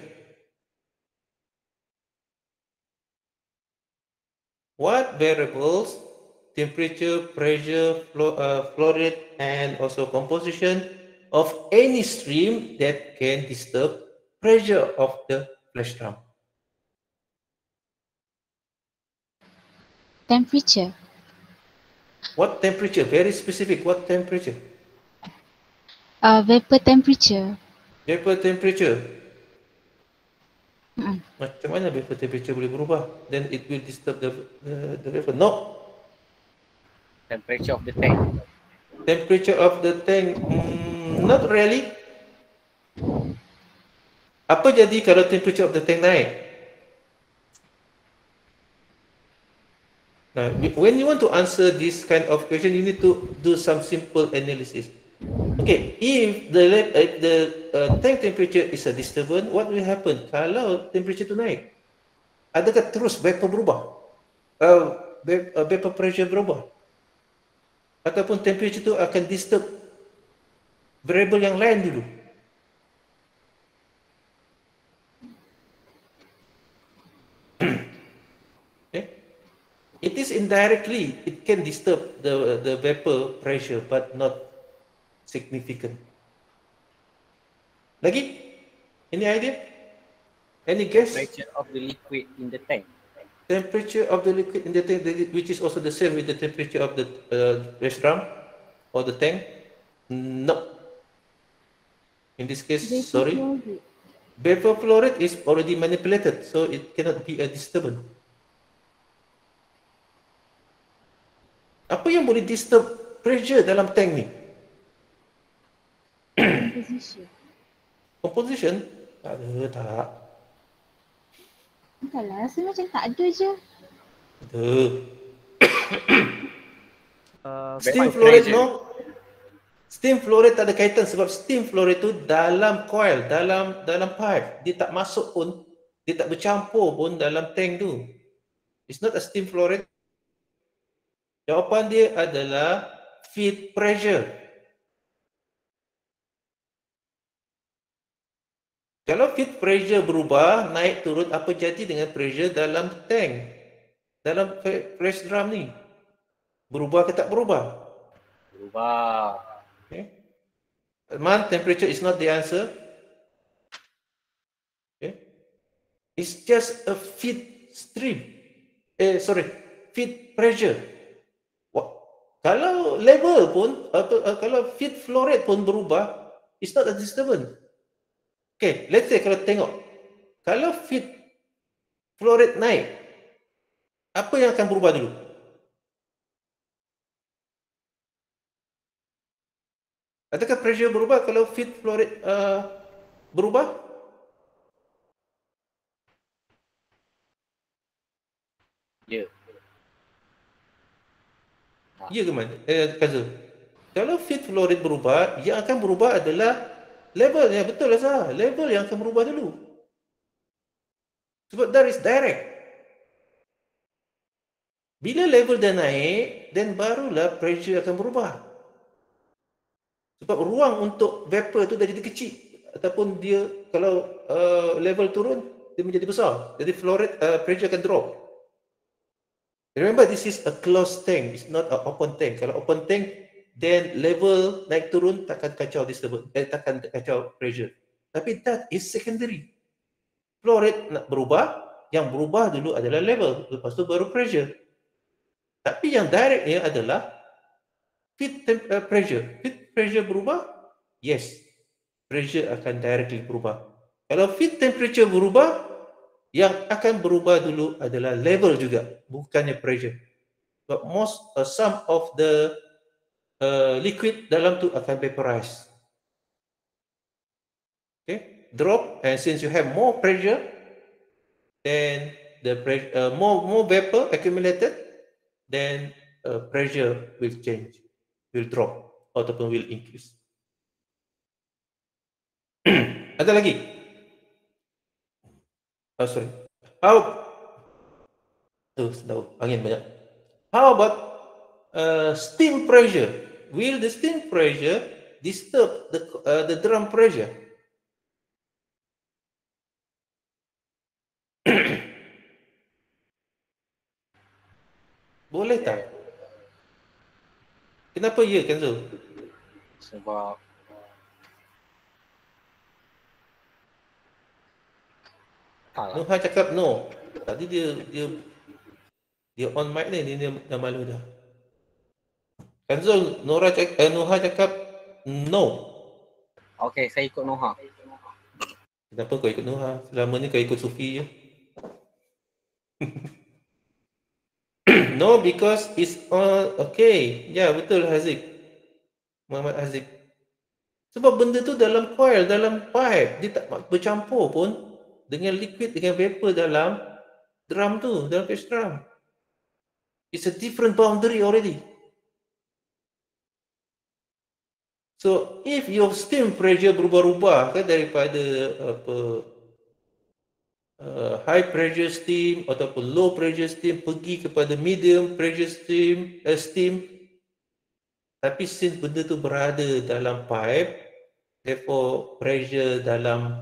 What variables, temperature, pressure, flow, uh, flow rate, and also composition of any stream that can disturb pressure of the flash drum? Temperature. What temperature? Very specific. What temperature? Uh, vapor temperature. Vapor temperature. Mm. Macam mana vapor temperature boleh berubah? Then it will disturb the the, the vapor. No. Temperature of the tank. Temperature of the tank, mm, not really. Apa jadi kalau temperature of the tank naik? Now, when you want to answer this kind of question, you need to do some simple analysis. Okay, if the uh, the uh, tank temperature is a disturbance, what will happen kalau temperature tu naik? Adakah terus vapor berubah? Uh, uh, vapor pressure berubah? Ataupun temperature tu akan disturb variable yang lain dulu? okay. It is indirectly, it can disturb the, the vapor pressure but not significant. Lagi? Any idea? Any guess? Pressure of the liquid in the tank. temperature of the liquid in the tank, which is also the same with the temperature of the uh, rest drum or the tank? No. In this case, sorry, Vapor vapor flow rate is already manipulated, so it cannot be a disturbance. Apa yang boleh disturb pressure dalam tank ni? Composition. Composition? Tak ada, tak. Entahlah, rasa macam tak ada je. Ada. Uh, Steam Vapor flow rate pressure. no. Steam flow rate tak ada kaitan sebab steam flow rate tu dalam coil, dalam dalam pipe. Dia tak masuk pun, dia tak bercampur pun dalam tank tu. It's not a steam flow rate. Jawapan dia adalah feed pressure. Kalau feed pressure berubah, naik turun, apa jadi dengan pressure dalam tank? Dalam pre- press drum ni? Berubah ke tak berubah? Berubah. Okay. Man, temperature is not the answer. Okay. It's just a feed stream. Eh, sorry, feed pressure. Wah, kalau level pun, atau uh, kalau feed flow rate pun berubah, it's not a disturbance. Okay, let's say kalau tengok, kalau feed flow rate naik, apa yang akan berubah dulu? Adakah pressure berubah kalau feed flow rate uh, berubah? Ya. Ya ke mana? Eh, Kazul. Kalau feed flow rate berubah, yang akan berubah adalah level. Ya, betul lah Zah. Level yang akan berubah dulu. Sebab that is direct. Bila level dah naik, then barulah pressure akan berubah. Sebab ruang untuk vapor tu dah jadi kecil. Ataupun dia, kalau uh, level turun, dia menjadi besar. Jadi flow rate, uh, pressure akan drop. Remember, this is a closed tank. It's not an open tank. Kalau open tank, then level naik turun takkan kacau disturbance. Eh, takkan kacau pressure. Tapi that is secondary. Flow rate nak berubah, yang berubah dulu adalah level. Lepas tu baru pressure. Tapi yang directnya adalah feed temp- uh, pressure. Feed pressure berubah? Yes. Pressure akan directly berubah. Kalau feed temperature berubah, yang akan berubah dulu adalah level juga, bukannya pressure. But most uh, some of the uh, liquid dalam tu akan vaporize. Okay, drop and since you have more pressure, then the pressure uh, more more vapor accumulated, then uh, pressure will change, will drop ataupun will increase. Ada lagi? Oh, sorry. How? Oh, tahu angin banyak. How about uh, steam pressure? Will the steam pressure disturb the uh, the drum pressure? Boleh tak? Kenapa ya, Kenzo? Sebab Tak lah. Nuha cakap no. Tadi dia dia dia on mic ni, dia, dia dah malu dah. Kanzul, Nora cakap, eh, Nuha cakap no. Okey, saya ikut Noha. Kenapa kau ikut Nuha? Selama ni kau ikut Sufi je. no, because it's all okay. Ya, betul Haziq. Muhammad Haziq. Sebab benda tu dalam coil, dalam pipe. Dia tak bercampur pun dengan liquid, dengan vapor dalam drum tu, dalam cage drum. It's a different boundary already. So if your steam pressure berubah-ubah kan daripada apa uh, high pressure steam ataupun low pressure steam pergi kepada medium pressure steam uh, steam tapi since benda tu berada dalam pipe therefore pressure dalam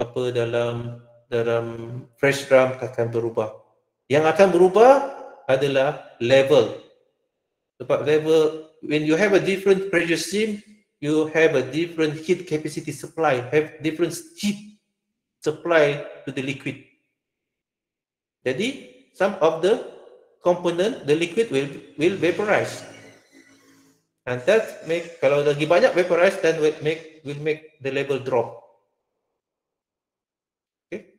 apa dalam dalam fresh drum akan berubah. Yang akan berubah adalah level. Sebab level when you have a different pressure steam you have a different heat capacity supply, have different heat supply to the liquid. Jadi some of the component, the liquid will will vaporize. And that make kalau lagi banyak vaporize, then will make will make the level drop. Okay.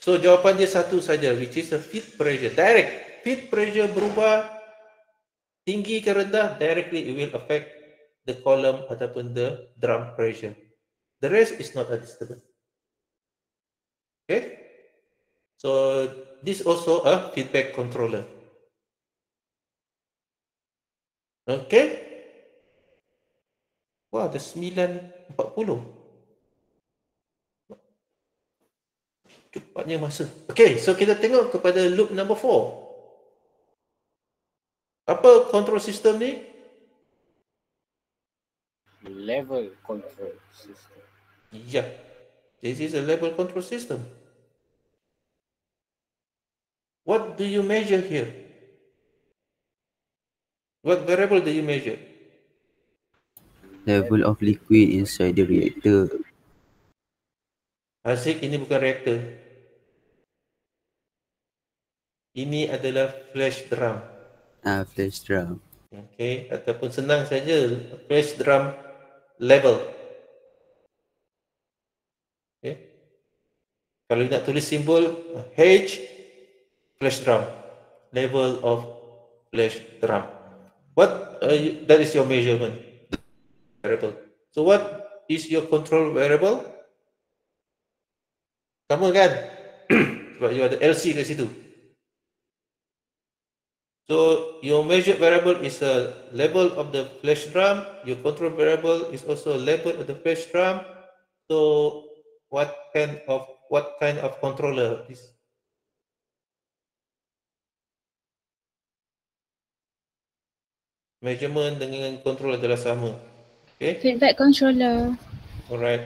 So jawapan dia satu saja, which is the feed pressure. Direct feed pressure berubah tinggi ke rendah, directly it will affect the column ataupun the drum pressure. The rest is not a disturbance. Okay. So this also a feedback controller. Okay. Wah, ada 9.40. Cepatnya masa. Okay, so kita tengok kepada loop number 4. Apa control system ni? Level control system. Yeah, this is a level control system. What do you measure here? What variable do you measure? Level of liquid inside the reactor. Hasil ini bukan reaktor. Ini adalah flash drum. Ah, flash drum. Okay, ataupun senang saja flash drum level. Okay. Kalau nak tulis simbol H flash drum level of flash drum. What uh, you- that is your measurement variable. So what is your control variable? Sama kan? Sebab you ada LC kat situ. So your measured variable is a level of the flash drum. Your control variable is also a level of the flash drum. So what kind of what kind of controller is measurement dengan control adalah sama. Okay. Feedback controller. Alright.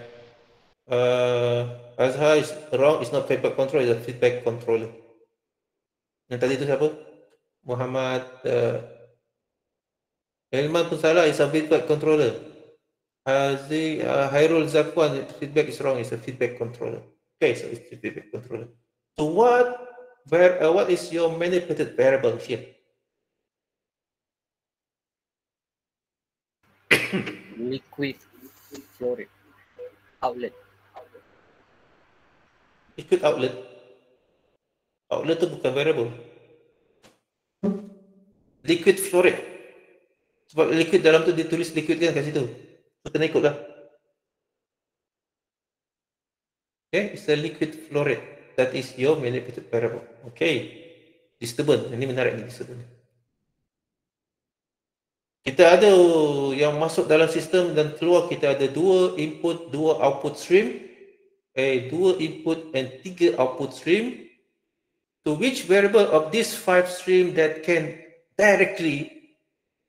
Uh, Azhar is wrong. It's not feedback control. It's a feedback controller. Yang tadi tu siapa? Muhammad uh, Elman pun salah. It's a feedback controller. Hazi, uh, Hairul Zakwan, feedback is wrong. It's a feedback controller. Okay, so it's a feedback controller. So what, where, uh, what is your manipulated variable here? Liquid flow rate. Outlet. Liquid outlet. Outlet tu bukan variable. Liquid flow rate. Sebab liquid dalam tu ditulis liquid kan kat situ. So kena ikut lah. Okay, it's the liquid flow rate. That is your manipulated variable. Okay. Disturbance. Ini menarik ni disturbance. Kita ada yang masuk dalam sistem dan keluar kita ada dua input, dua output stream. Eh, dua input and tiga output stream. To which variable of these five stream that can directly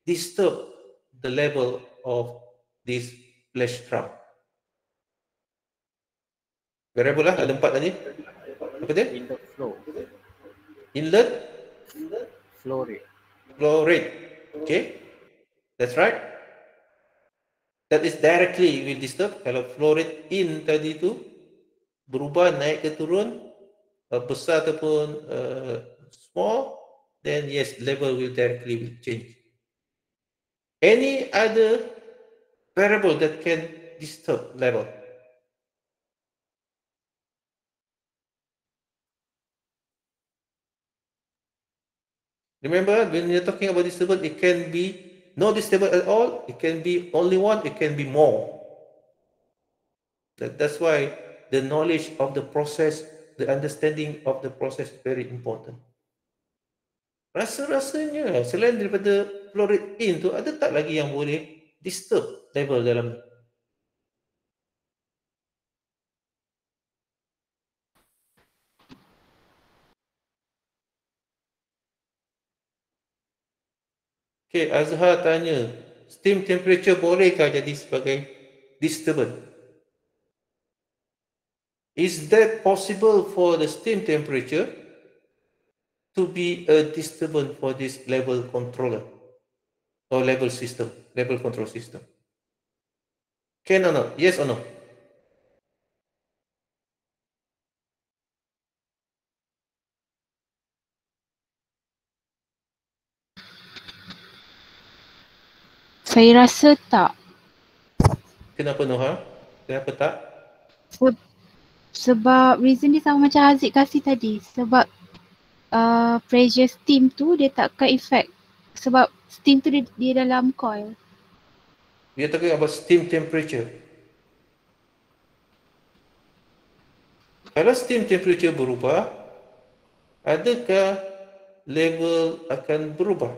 disturb the level of this flash drum? Variable lah, ada empat tadi. Apa dia? Inlet flow. Inlet Flow rate. flow rate. Okay, that's right. That is directly will disturb. Kalau flow rate in tadi tu berubah naik ke turun, besar ataupun uh, small, then yes, level will directly will change. Any other variable that can disturb level? Remember, when you're talking about disturbance, it can be no disturbance at all. It can be only one. It can be more. That, that's why the knowledge of the process, the understanding of the process very important. Rasa-rasanya selain daripada fluoride in tu ada tak lagi yang boleh disturb level dalam? Okay, Azhar tanya, steam temperature bolehkah jadi sebagai disturbance? Is that possible for the steam temperature to be a disturbance for this level controller or level system, level control system? Can or not? Yes or no? Saya rasa tak. Kenapa Noha? Kenapa tak? Sebab reason dia sama macam Haziq kasih tadi. Sebab uh, pressure steam tu dia takkan effect. Sebab steam tu dia, dia dalam coil. Are talking about steam temperature. Kalau steam temperature berubah, adakah level akan berubah?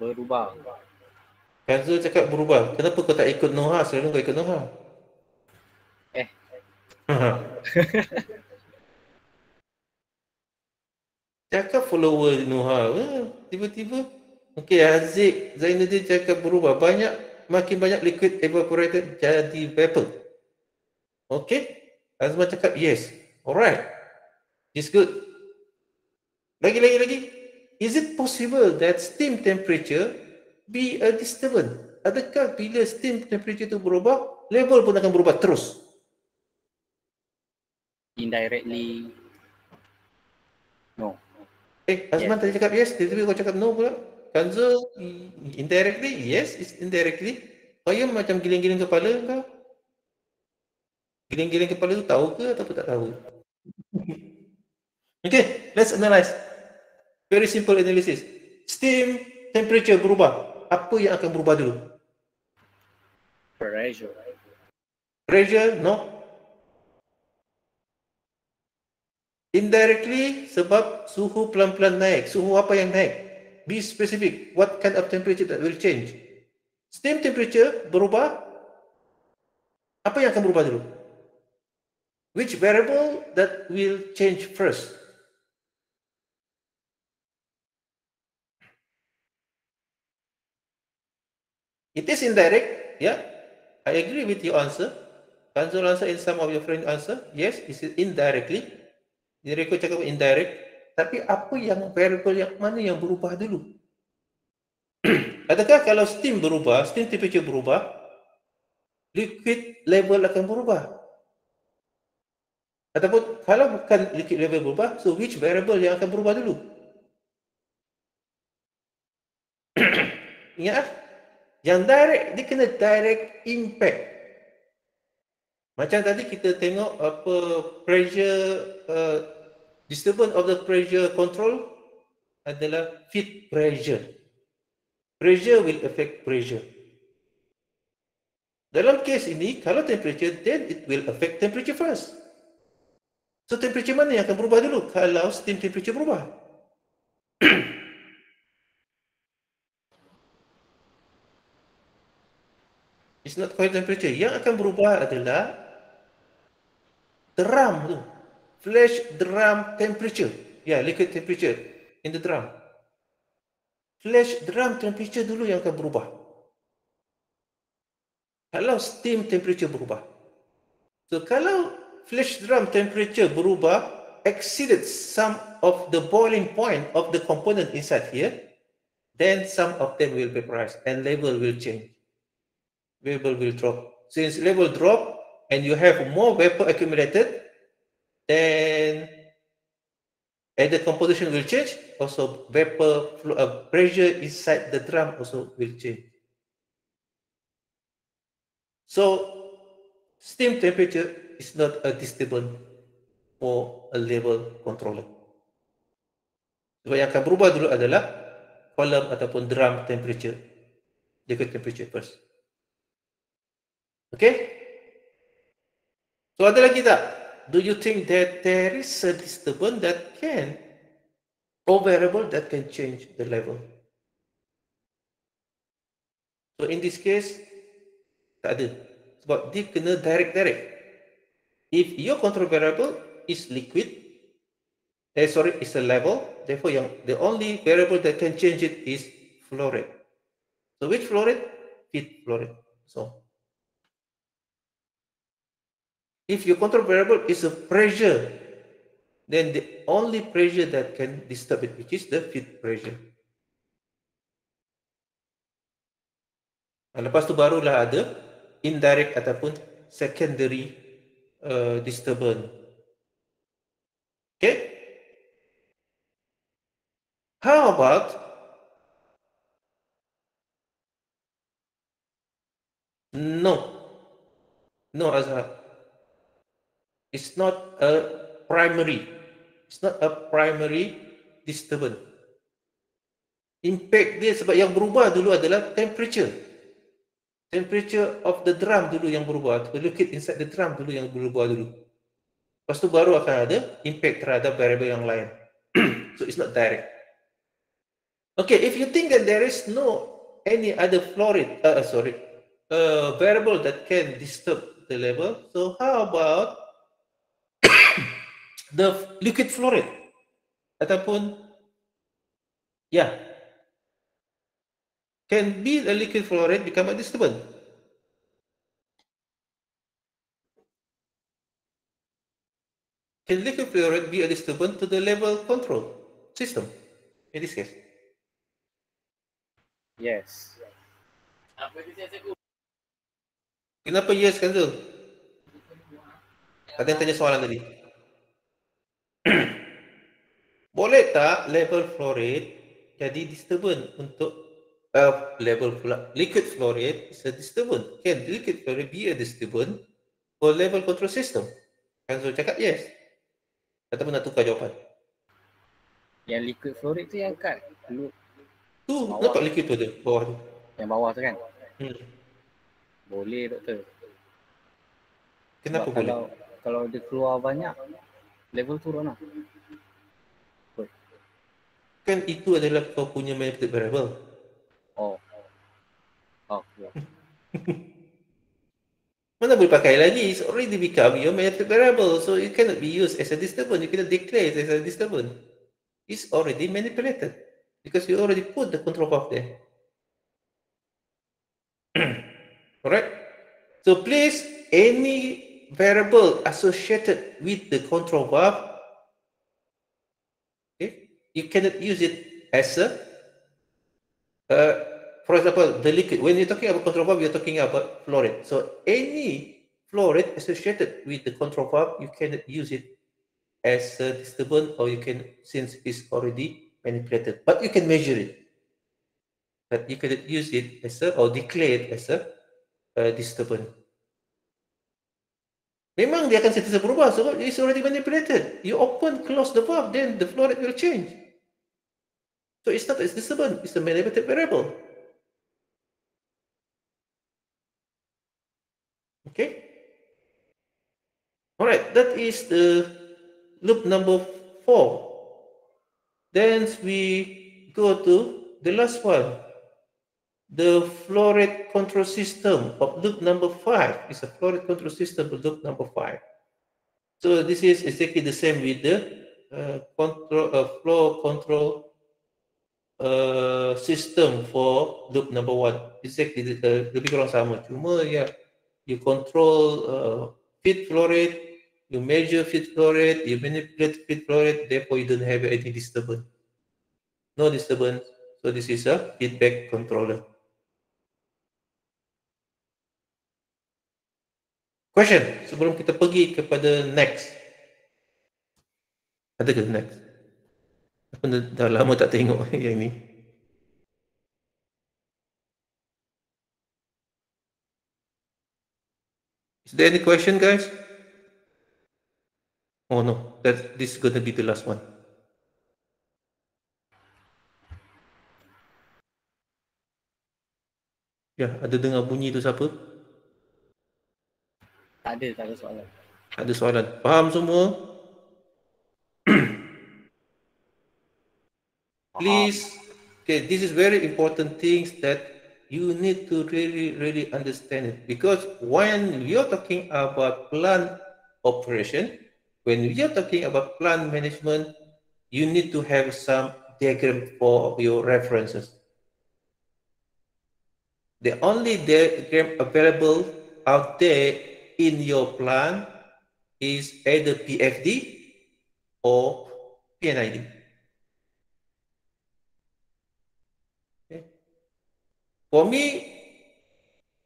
Berubah. Kanzul cakap berubah. Kenapa kau tak ikut Noha? Selalu kau ikut Noha. Eh. cakap follower Noha. Eh, tiba-tiba. Okey, Aziz Zainuddin cakap berubah. Banyak, makin banyak liquid evaporated jadi vapor. Okey. Azman cakap yes. Alright. It's good. Lagi, lagi, lagi. Is it possible that steam temperature be a disturbance? Adakah bila steam temperature itu berubah, level pun akan berubah terus? Indirectly. No. Eh, Azman tadi cakap yes, tiba-tiba kau cakap no pula. Kanzo, indirectly, yes, it's indirectly. Kau yang macam giling-giling kepala kau. Giling-giling kepala tu tahu ke atau tak tahu? okay, let's analyze. Very simple analysis. Steam temperature berubah. Apa yang akan berubah dulu? Pressure. Pressure, no. Indirectly sebab suhu pelan-pelan naik. Suhu apa yang naik? Be specific. What kind of temperature that will change? Steam temperature berubah. Apa yang akan berubah dulu? Which variable that will change first? It is indirect, yeah. I agree with your answer. Kanzul answer in some of your friend answer. Yes, it's indirectly. Direko cakap indirect. Tapi apa yang variable yang mana yang berubah dulu? Adakah kalau steam berubah, steam temperature berubah, liquid level akan berubah? Ataupun kalau bukan liquid level berubah, so which variable yang akan berubah dulu? Ingat ah, yang direct dia kena direct impact. Macam tadi kita tengok apa pressure uh, disturbance of the pressure control adalah feed pressure. Pressure will affect pressure. Dalam kes ini, kalau temperature, then it will affect temperature first. So temperature mana yang akan berubah dulu kalau steam temperature berubah? It's not coil temperature. Yang akan berubah adalah drum tu. Flash drum temperature. Ya, yeah, liquid temperature in the drum. Flash drum temperature dulu yang akan berubah. Kalau steam temperature berubah. So kalau flash drum temperature berubah exceeded some of the boiling point of the component inside here, then some of them will vaporize and level will change. Level will drop. Since level drop and you have more vapor accumulated, then and the composition will change, also vapor flow, uh, pressure inside the drum also will change. So steam temperature is not a disturbance for a level controller. Sebab yang akan berubah dulu adalah column ataupun drum temperature. Liquid temperature first. Okay? So ada lagi tak? Do you think that there is a disturbance that can or variable that can change the level? So in this case, tak ada. Sebab dia kena direct-direct. If your control variable is liquid, eh sorry, is a level, therefore yang the only variable that can change it is flow rate. So which flow rate? Feed flow rate. So if your control variable is a pressure, then the only pressure that can disturb it, which is the feed pressure. Nah, lepas tu barulah ada indirect ataupun secondary uh, disturbance. Okay? How about no, no Azhar. It's not a primary. It's not a primary disturbance. Impact dia sebab yang berubah dulu adalah temperature. Temperature of the drum dulu yang berubah. The liquid inside the drum dulu yang berubah dulu. Lepas tu baru akan ada impact terhadap variable yang lain. so it's not direct. Okay, if you think that there is no any other fluoride, uh, sorry, uh, variable that can disturb the level, so how about the liquid fluoride? Ataupun, yeah, can be a liquid fluoride become a disturbance? Can liquid fluoride be a disturbance to the level control system in this case? Yes. Kenapa yes kan tu? Ada yang tanya soalan tadi. Boleh tak level fluoride jadi disturbance untuk uh, level liquid fluoride is a disturbance. Can liquid fluoride be a disturbance for level control system? Kan Zul cakap yes. Ataupun nak tukar jawapan. Yang liquid fluoride tu yang kat Tu, Bawah. nampak liquid tu ada bawah tu. yang bawah tu kan. Hmm. Boleh doktor. Kenapa Sebab boleh? kalau kalau dia keluar banyak level turun lah. Kan itu adalah kau punya manipulated variable. Oh. Oh, ya. Mana boleh pakai lagi? It's already become your method variable. So it cannot be used as a disturbance. You cannot declare it as a disturbance. It's already manipulated because you already put the control valve there. Alright? So please, any variable associated with the control okay, you cannot use it as a, uh, for example, the liquid. When you're talking about control valve, you're talking about fluoride. So any fluoride associated with the control valve, you cannot use it as a disturbance, or you can since it's already manipulated. But you can measure it. But you cannot use it as a or declare it as a, uh disturbance. Memang dia akan sentiasa berubah sebab it's already manipulated. You open, close the valve, then the flow rate will change. So it's not a disturbance, it's a manipulated variable. Okay? Alright, that is the loop number four. Then we go to the last one. The flow rate control system of loop number five is a flow rate control system of loop number five. So this is exactly the same with the uh, control uh, flow control uh, system for loop number one. Exactly uh, lebih kurang sama. Cuma ya you control uh, feed flow rate, you measure feed flow rate, you manipulate feed flow rate, therefore you don't have any disturbance. No disturbance. So this is a feedback controller. Question sebelum kita pergi kepada next. Ada ke next? Aku dah, dah lama tak tengok yang ni. Is there any question guys? Oh no, that this is going to be the last one. Ya, ada dengar bunyi tu siapa? Tak ada, tak ada soalan. Ada soalan. Faham semua? Please, okay, this is very important things that you need to really, really understand it. Because when you're talking about plant operation, when you're talking about plant management, you need to have some diagram for your references. The only diagram available out there in your plan is either PFD or PNID. Okay. For me,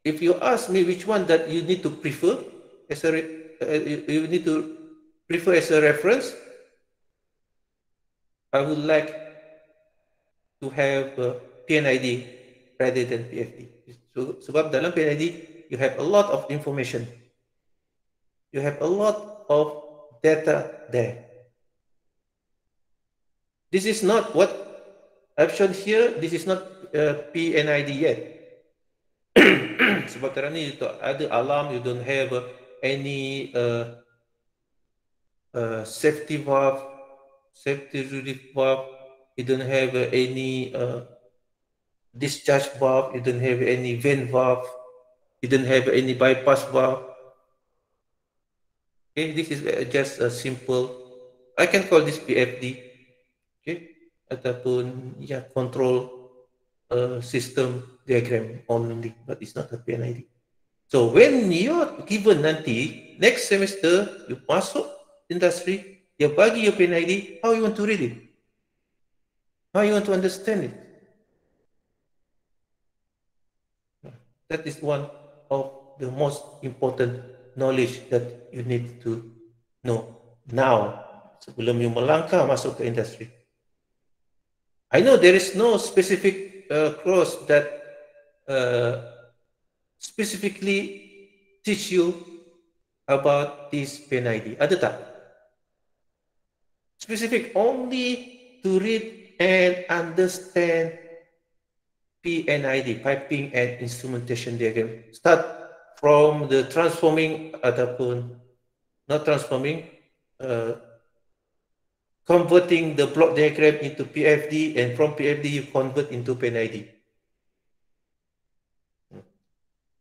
if you ask me which one that you need to prefer as a uh, you, you need to prefer as a reference, I would like to have uh, PNID rather than PFD. So, sebab dalam PNID, you have a lot of information. You have a lot of data there. This is not what I've shown here. This is not PNID yet. Sebab sekarang ni tu ada alarm, you don't have uh, any uh, uh, safety valve, safety relief valve, you don't have uh, any uh, discharge valve, you don't have any vent valve, you don't have any bypass valve. Okay, this is uh, just a simple, I can call this PFD, okay, ataupun ya control uh, system diagram only, but it's not a PNID. So when you're given nanti next semester you masuk industry, dia bagi your PNID, how you want to read it? How you want to understand it? That is one of the most important knowledge that you need to know now sebelum you melangkah masuk ke industri. I know there is no specific uh, course that uh, specifically teach you about this PNID. Ada tak? Specific only to read and understand PNID, piping and instrumentation diagram. Start from the transforming ataupun not transforming, uh, converting the block diagram into PFD and from PFD you convert into PNID.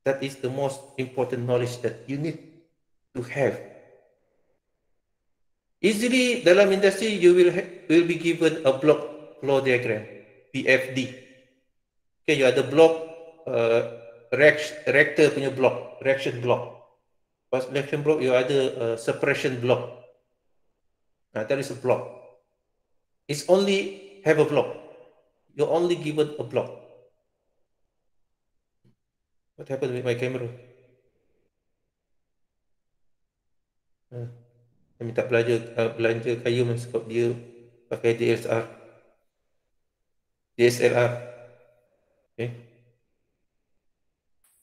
That is the most important knowledge that you need to have. Easily dalam industri you will will be given a block flow diagram, PFD. Okay, you ada block uh, reactor punya block, reaction block. Pas reaction block, you ada uh, separation block. Now, that is a block. It's only have a block. You're only given a block. What happened with my camera? Uh, saya minta belajar uh, belanja kayu sebab dia pakai DSLR. DSLR. Okay.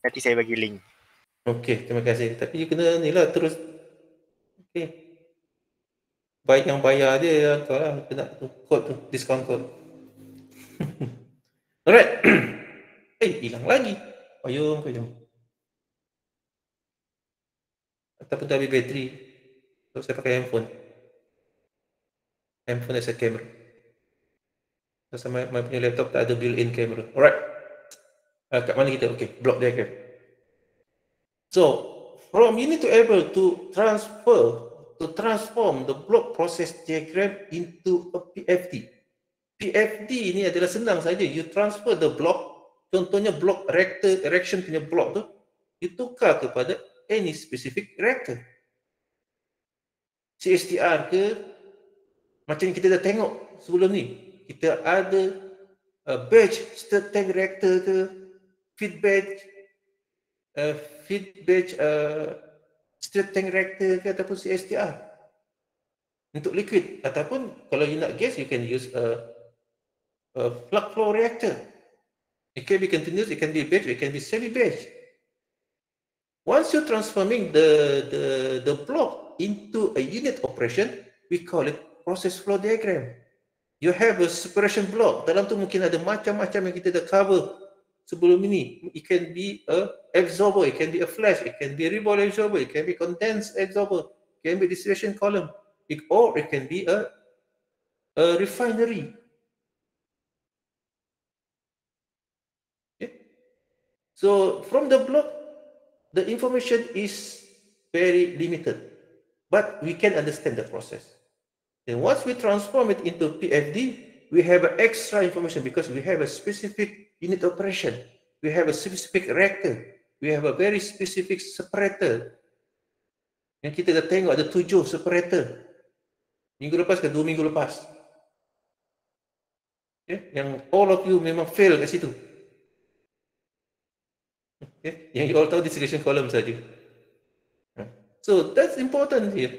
Nanti saya bagi link. Okay, terima kasih. Tapi you kena ni lah terus. Okay. Baik yang bayar dia kau lah. Kena tu, code tu, discount code. Alright. eh, hilang lagi. Payung, payung. Ataupun tak habis bateri. So, saya pakai handphone. Handphone as a camera. Pasal my, my punya laptop tak ada built-in camera. Alright. Uh, kat mana kita? Okay, block diagram. So, from you need to able to transfer, to transform the block process diagram into a PFD. PFD ini adalah senang saja. You transfer the block, contohnya block reactor, reaction punya block tu, you tukar kepada any specific reactor. CSTR ke, macam kita dah tengok sebelum ni, kita ada uh, batch stir tank reactor ke feed batch uh, feed batch uh, stir tank reactor ke ataupun CSTR untuk liquid. Ataupun kalau you nak gas you can use a, a plug flow reactor. It can be continuous it can be batch it can be semi batch once you transforming the the the block into a unit operation we call it process flow diagram. You have a separation block. Dalam tu mungkin ada macam-macam yang kita dah cover sebelum ini. It can be a absorber, it can be a flash, it can be a reball absorber, it can be condensed absorber, it can be distillation column, it, or it can be a, a refinery. Okay. So from the block, the information is very limited, but we can understand the process. And once we transform it into PFD, we have extra information because we have a specific unit operation. We have a specific reactor. We have a very specific separator. Yang kita dah tengok ada tujuh separator. Minggu lepas ke dua minggu lepas. Okay? Yang all of you memang fail kat situ. Okay? Yang you all tahu distillation column saja. So that's important here.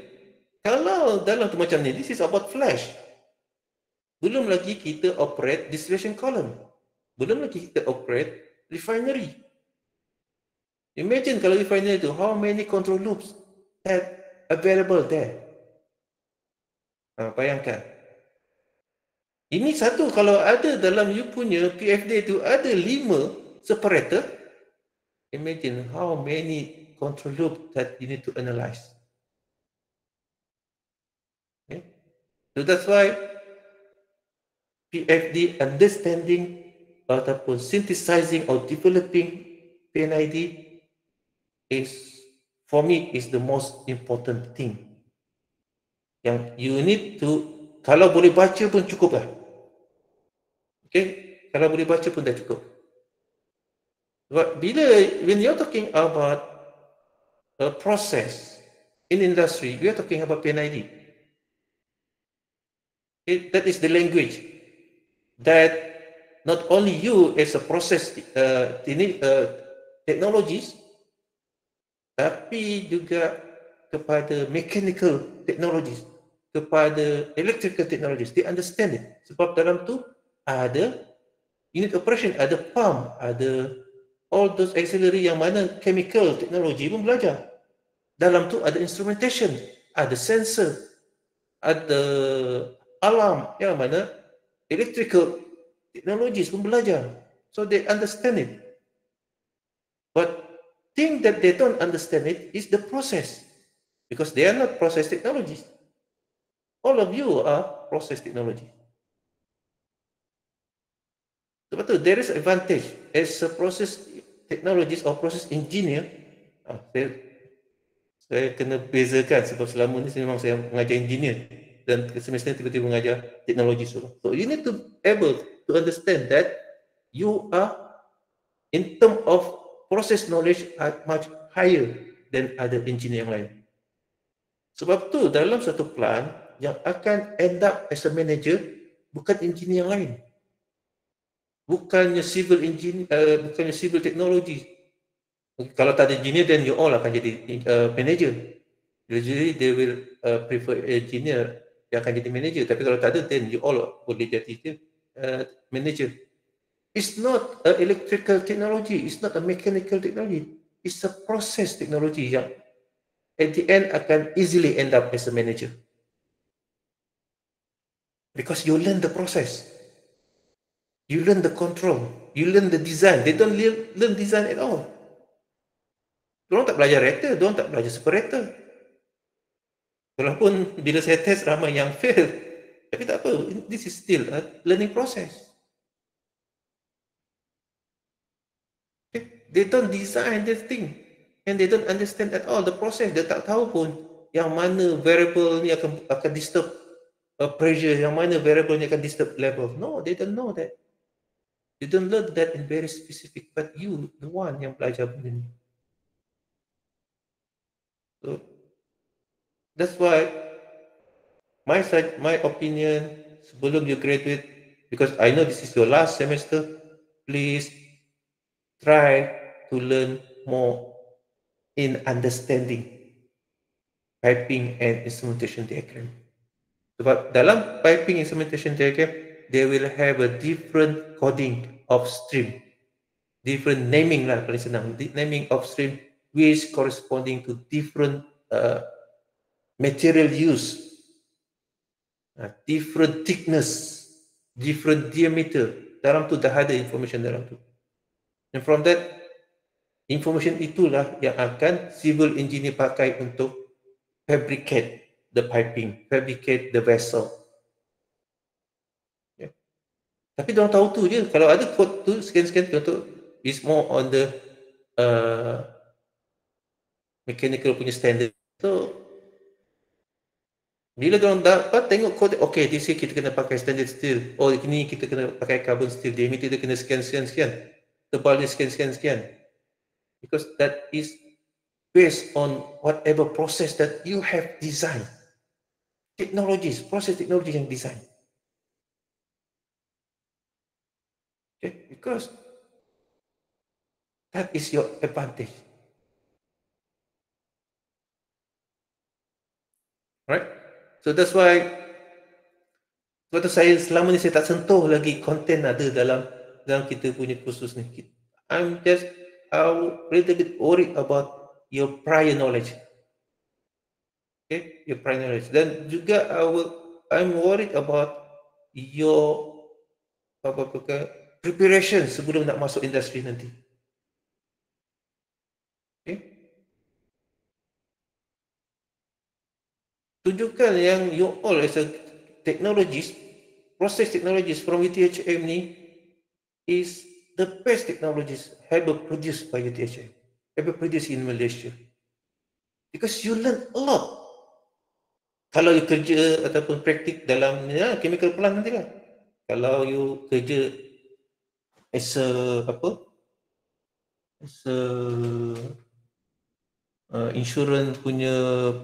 Kalau dalam tu macam ni, this is about flash. Belum lagi kita operate distillation column. Belum lagi kita operate refinery. Imagine kalau refinery itu, how many control loops that available there. Ha, bayangkan. Ini satu kalau ada dalam you punya PFD itu ada lima separator. Imagine how many control loop that you need to analyze. Okay. So that's why PFD understanding ataupun synthesizing or developing PNID is for me is the most important thing. Yang you need to kalau boleh baca pun cukup lah. Okay, kalau boleh baca pun dah cukup. Sebab bila when you're talking about a process in industry, we are talking about PNID. It, that is the language that not only you as a process uh, uh, technologies, tapi juga kepada mechanical technologies, kepada electrical technologies, they understand it. Sebab dalam tu ada unit operation, ada pump, ada all those auxiliary yang mana chemical technology pun belajar. Dalam tu ada instrumentation, ada sensor, ada alarm yang mana electrical technologies pun belajar. So they understand it. But thing that they don't understand it is the process. Because they are not process technologies. All of you are process technology. Sebab tu, there is advantage as a process technologist or process engineer. Ah, saya, saya kena bezakan sebab selama ni memang saya mengajar engineer dan semester tiba-tiba mengajar teknologi so. So you need to able to understand that you are in term of process knowledge are much higher than other engineer yang lain. Sebab tu dalam satu plan yang akan end up as a manager bukan engineer yang lain bukannya civil engineer, uh, bukannya civil technology. Kalau tak ada engineer, then you all akan jadi uh, manager. Usually they will uh, prefer engineer yang akan jadi manager. Tapi kalau tak ada, then you all boleh jadi uh, manager. It's not a electrical technology. It's not a mechanical technology. It's a process technology yang at the end akan easily end up as a manager. Because you learn the process. You learn the control. You learn the design. They don't learn design at all. Diorang tak belajar reactor. Diorang tak belajar separator. Walaupun bila saya test ramai yang fail. Tapi tak apa. This is still a learning process. They don't design this thing. And they don't understand at all the process. Dia tak tahu pun yang mana variable ni akan akan disturb uh, pressure, yang mana variable ni akan disturb level. No, they don't know that. You don't learn that in very specific, but you, the one yang belajar benda ni. So, that's why my side, my opinion, sebelum you graduate, because I know this is your last semester, please try to learn more in understanding piping and instrumentation diagram. Sebab dalam piping instrumentation diagram, they will have a different coding of stream. Different naming lah paling senang. Naming of stream which corresponding to different uh, material use. Different thickness. Different diameter. Dalam tu dah ada information dalam tu. And from that, information itulah yang akan civil engineer pakai untuk fabricate the piping, fabricate the vessel. Tapi dia tahu tu je. Kalau ada code tu sekian-sekian untuk is more on the uh, mechanical punya standard. So bila dia dapat tengok kod, okay, di sini kita kena pakai standard steel. Oh, ini kita kena pakai carbon steel. Diameter dia kena sekian-sekian-sekian. Tebal dia sekian-sekian-sekian. Because that is based on whatever process that you have designed. Technologies, process technology yang design. Okay? Because that is your advantage. Right? So that's why Sebab tu saya selama ni saya tak sentuh lagi konten ada dalam dalam kita punya kursus ni. I'm just a little bit worried about your prior knowledge. Okay, your prior knowledge. Dan juga I will, I'm worried about your apa apa ke preparation sebelum nak masuk industri nanti. Okay. Tunjukkan yang you all as a technologist, process technologist from UTHM ni is the best technologies ever produced by UTHM, ever produced in Malaysia. Because you learn a lot. Kalau you kerja ataupun praktik dalam ya, chemical plant nanti lah. Kalau you kerja as a apa? As a uh, insurance punya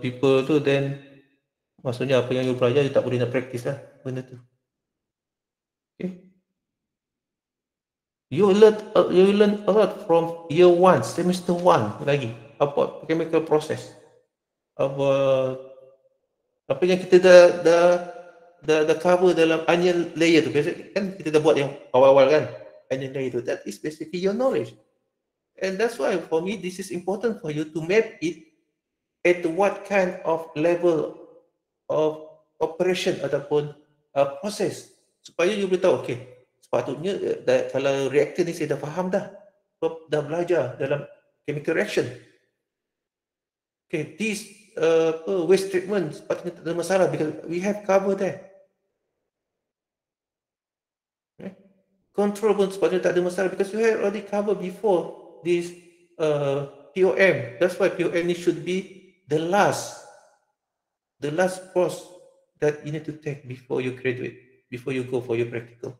people tu then maksudnya apa yang you belajar you tak boleh nak practice lah benda tu. Okay. You learn uh, you learn a lot from year one, semester one lagi about chemical process. About apa yang kita dah dah dah, dah cover dalam onion layer tu. Biasa kan kita dah buat yang awal-awal kan onion layer tu. That is basically your knowledge. And that's why for me this is important for you to map it at what kind of level of operation ataupun uh, process. Supaya you boleh tahu okay sepatutnya eh, dah, kalau reaktor ni saya dah faham dah dah belajar dalam chemical reaction. Okay this uh, waste treatment sepatutnya tak ada masalah because we have cover there. Okay. control pun sepatutnya tak ada masalah because we have already cover before this uh, POM that's why POM ni should be the last the last course that you need to take before you graduate before you go for your practical.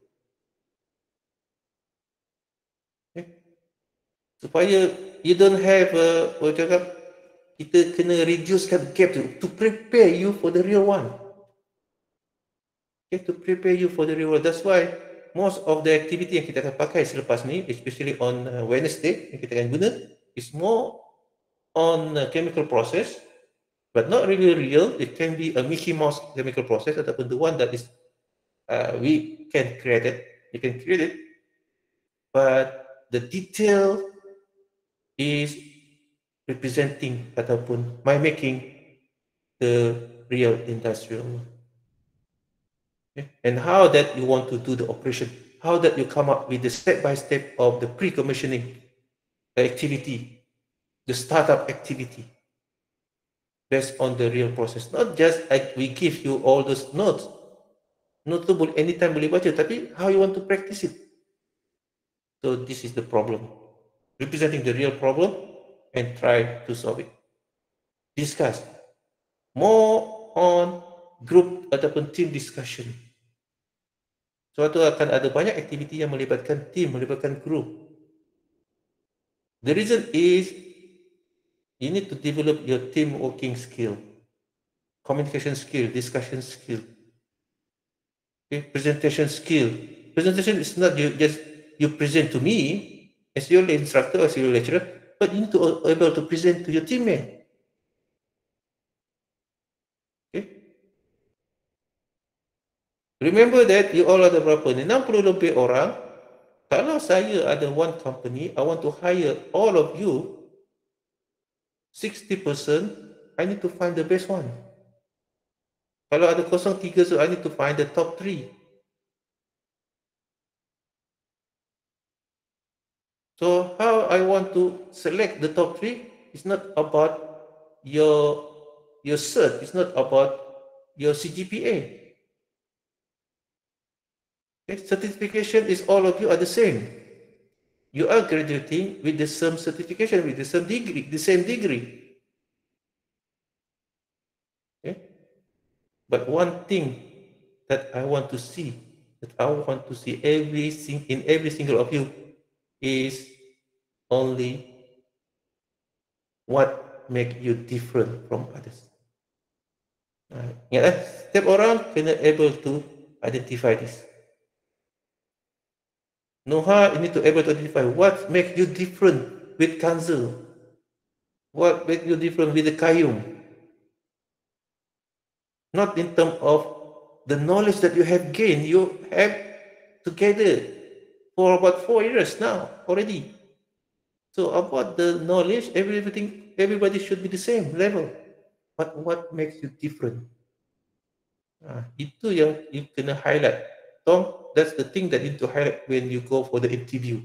Supaya you don't have a apa cakap kita kena reducekan gap tu to prepare you for the real one. Okay to prepare you for the real one. That's why most of the activity yang kita akan pakai selepas ni especially on uh, Wednesday yang kita akan guna is more on uh, chemical process but not really real. It can be a Mickey Mouse chemical process ataupun the one that is uh, we can create it. You can create it. But the detail is representing ataupun my making the real industrial okay? and how that you want to do the operation. How that you come up with the step by step of the pre-commissioning activity the startup activity based on the real process not just like we give you all those notes note tu boleh anytime boleh baca tapi how you want to practice it so this is the problem representing the real problem and try to solve it. Discuss. More on group ataupun team discussion. Sebab tu akan ada banyak aktiviti yang melibatkan team, melibatkan group. The reason is you need to develop your team working skill, communication skill, discussion skill, okay, presentation skill. Presentation is not you just you present to me, as your instructor, as your lecturer, but you need to be able to present to your teammate. Okay. Remember that you all ada berapa ni? 60 lebih orang. Kalau saya ada one company, I want to hire all of you 60%, I need to find the best one. Kalau ada kosong tiga, so I need to find the top three. So how I want to select the top three is not about your your cert, it's not about your CGPA. Okay, certification is all of you are the same. You are graduating with the same certification, with the same degree, the same degree. Okay? But one thing that I want to see, that I want to see every in every single of you is only what make you different from others. Ingat eh, setiap orang able to identify this. Noha, you need to able to identify what makes you different with Kanzel. What makes you different with the Kayum. Not in terms of the knowledge that you have gained, you have together for about four years now already. So about the knowledge, everything, everybody should be the same level. But what makes you different? Ah, itu yang you kena highlight. Tom, that's the thing that you need to highlight when you go for the interview.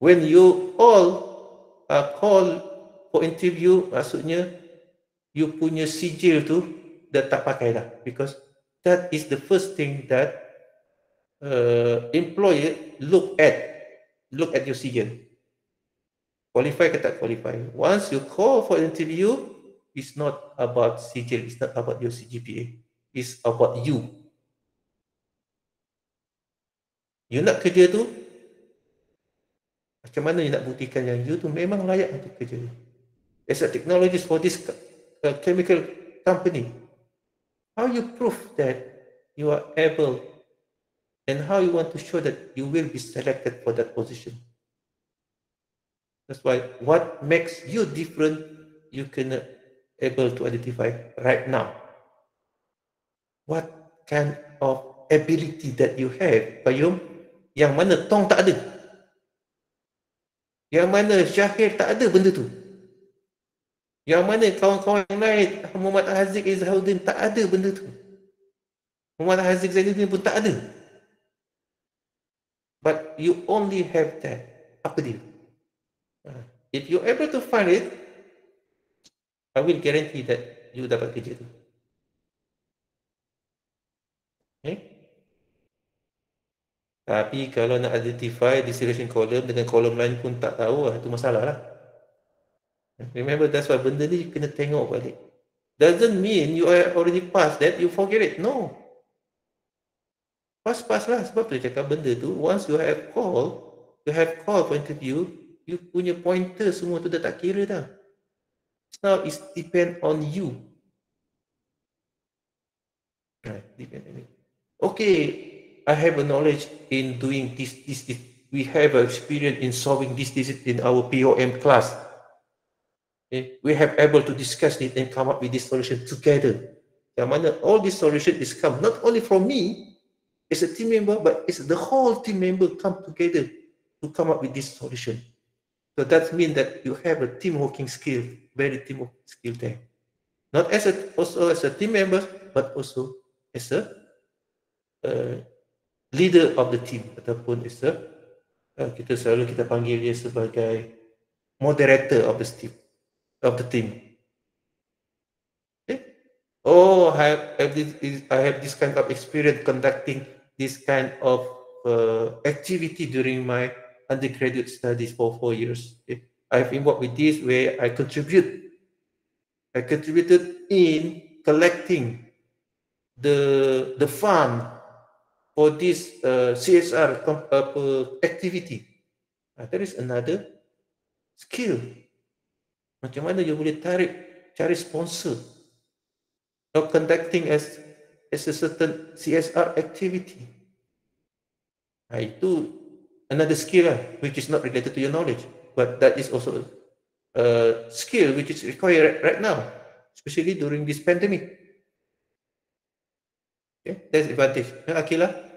When you all are called for interview, maksudnya you punya sijil tu dah tak pakai dah. Because that is the first thing that uh, employer look at. Look at your sijil. Qualify ke tak qualify. Once you call for interview, it's not about sijil, it's not about your CGPA. It's about you. You nak kerja tu, macam mana you nak buktikan yang you tu memang layak untuk kerja? As a technologist for this uh, chemical company, how you prove that you are able and how you want to show that you will be selected for that position? That's why what makes you different, you can able to identify right now. What kind of ability that you have, Payum, yang mana Tong tak ada? Yang mana Syahir tak ada benda tu? Yang mana kawan-kawan yang lain, Muhammad Haziq Izhaudin tak ada benda tu? Muhammad Haziq Zainuddin pun tak ada. But you only have that. Apa dia? Uh, If you're able to find it, I will guarantee that you dapat kerja tu. Okay? Tapi kalau nak identify distillation column dengan column lain pun tak tahu lah, itu masalah lah. Remember, that's why benda ni kena tengok balik. Doesn't mean you are already passed that you forget it. No. Pass-pass lah. Sebab tu cakap benda tu, once you have call, you have call for interview, you punya pointer semua tu dah tak kira dah. Now it's depend on you. Right, depend on you. Okay, I have a knowledge in doing this, this, this. We have experience in solving this, this in our POM class. Okay, we have able to discuss it and come up with this solution together. All this solution is come not only from me as a team member, but it's the whole team member come together to come up with this solution. So that means that you have a team working skill, very team working skill there. Not as a also as a team member, but also as a uh, leader of the team ataupun as a uh, kita selalu kita panggil dia sebagai moderator of the team of the team. Okay? Oh, I have, I have this, I have this kind of experience conducting this kind of uh, activity during my undergraduate studies for four years. Okay? I've involved with this where I contribute. I contributed in collecting the the fund for this uh, CSR activity. Uh, that is another skill. Macam mana you boleh tarik cari sponsor or conducting as as a certain CSR activity. Nah, itu another skill lah, which is not related to your knowledge, but that is also a skill which is required right now, especially during this pandemic. Okay, that's advantage. Now, Akila,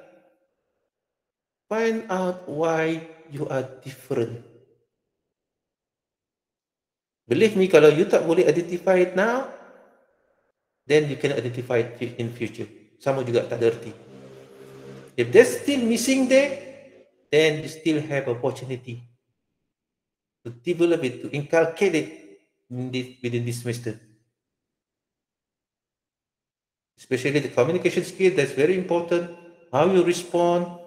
find out why you are different. Believe me, kalau you tak boleh identify it now, then you can identify it in future. Sama juga tak erti. If there's still missing there, then you still have opportunity to develop it, to inculcate it in this, within this semester. Especially the communication skill, that's very important. How you respond,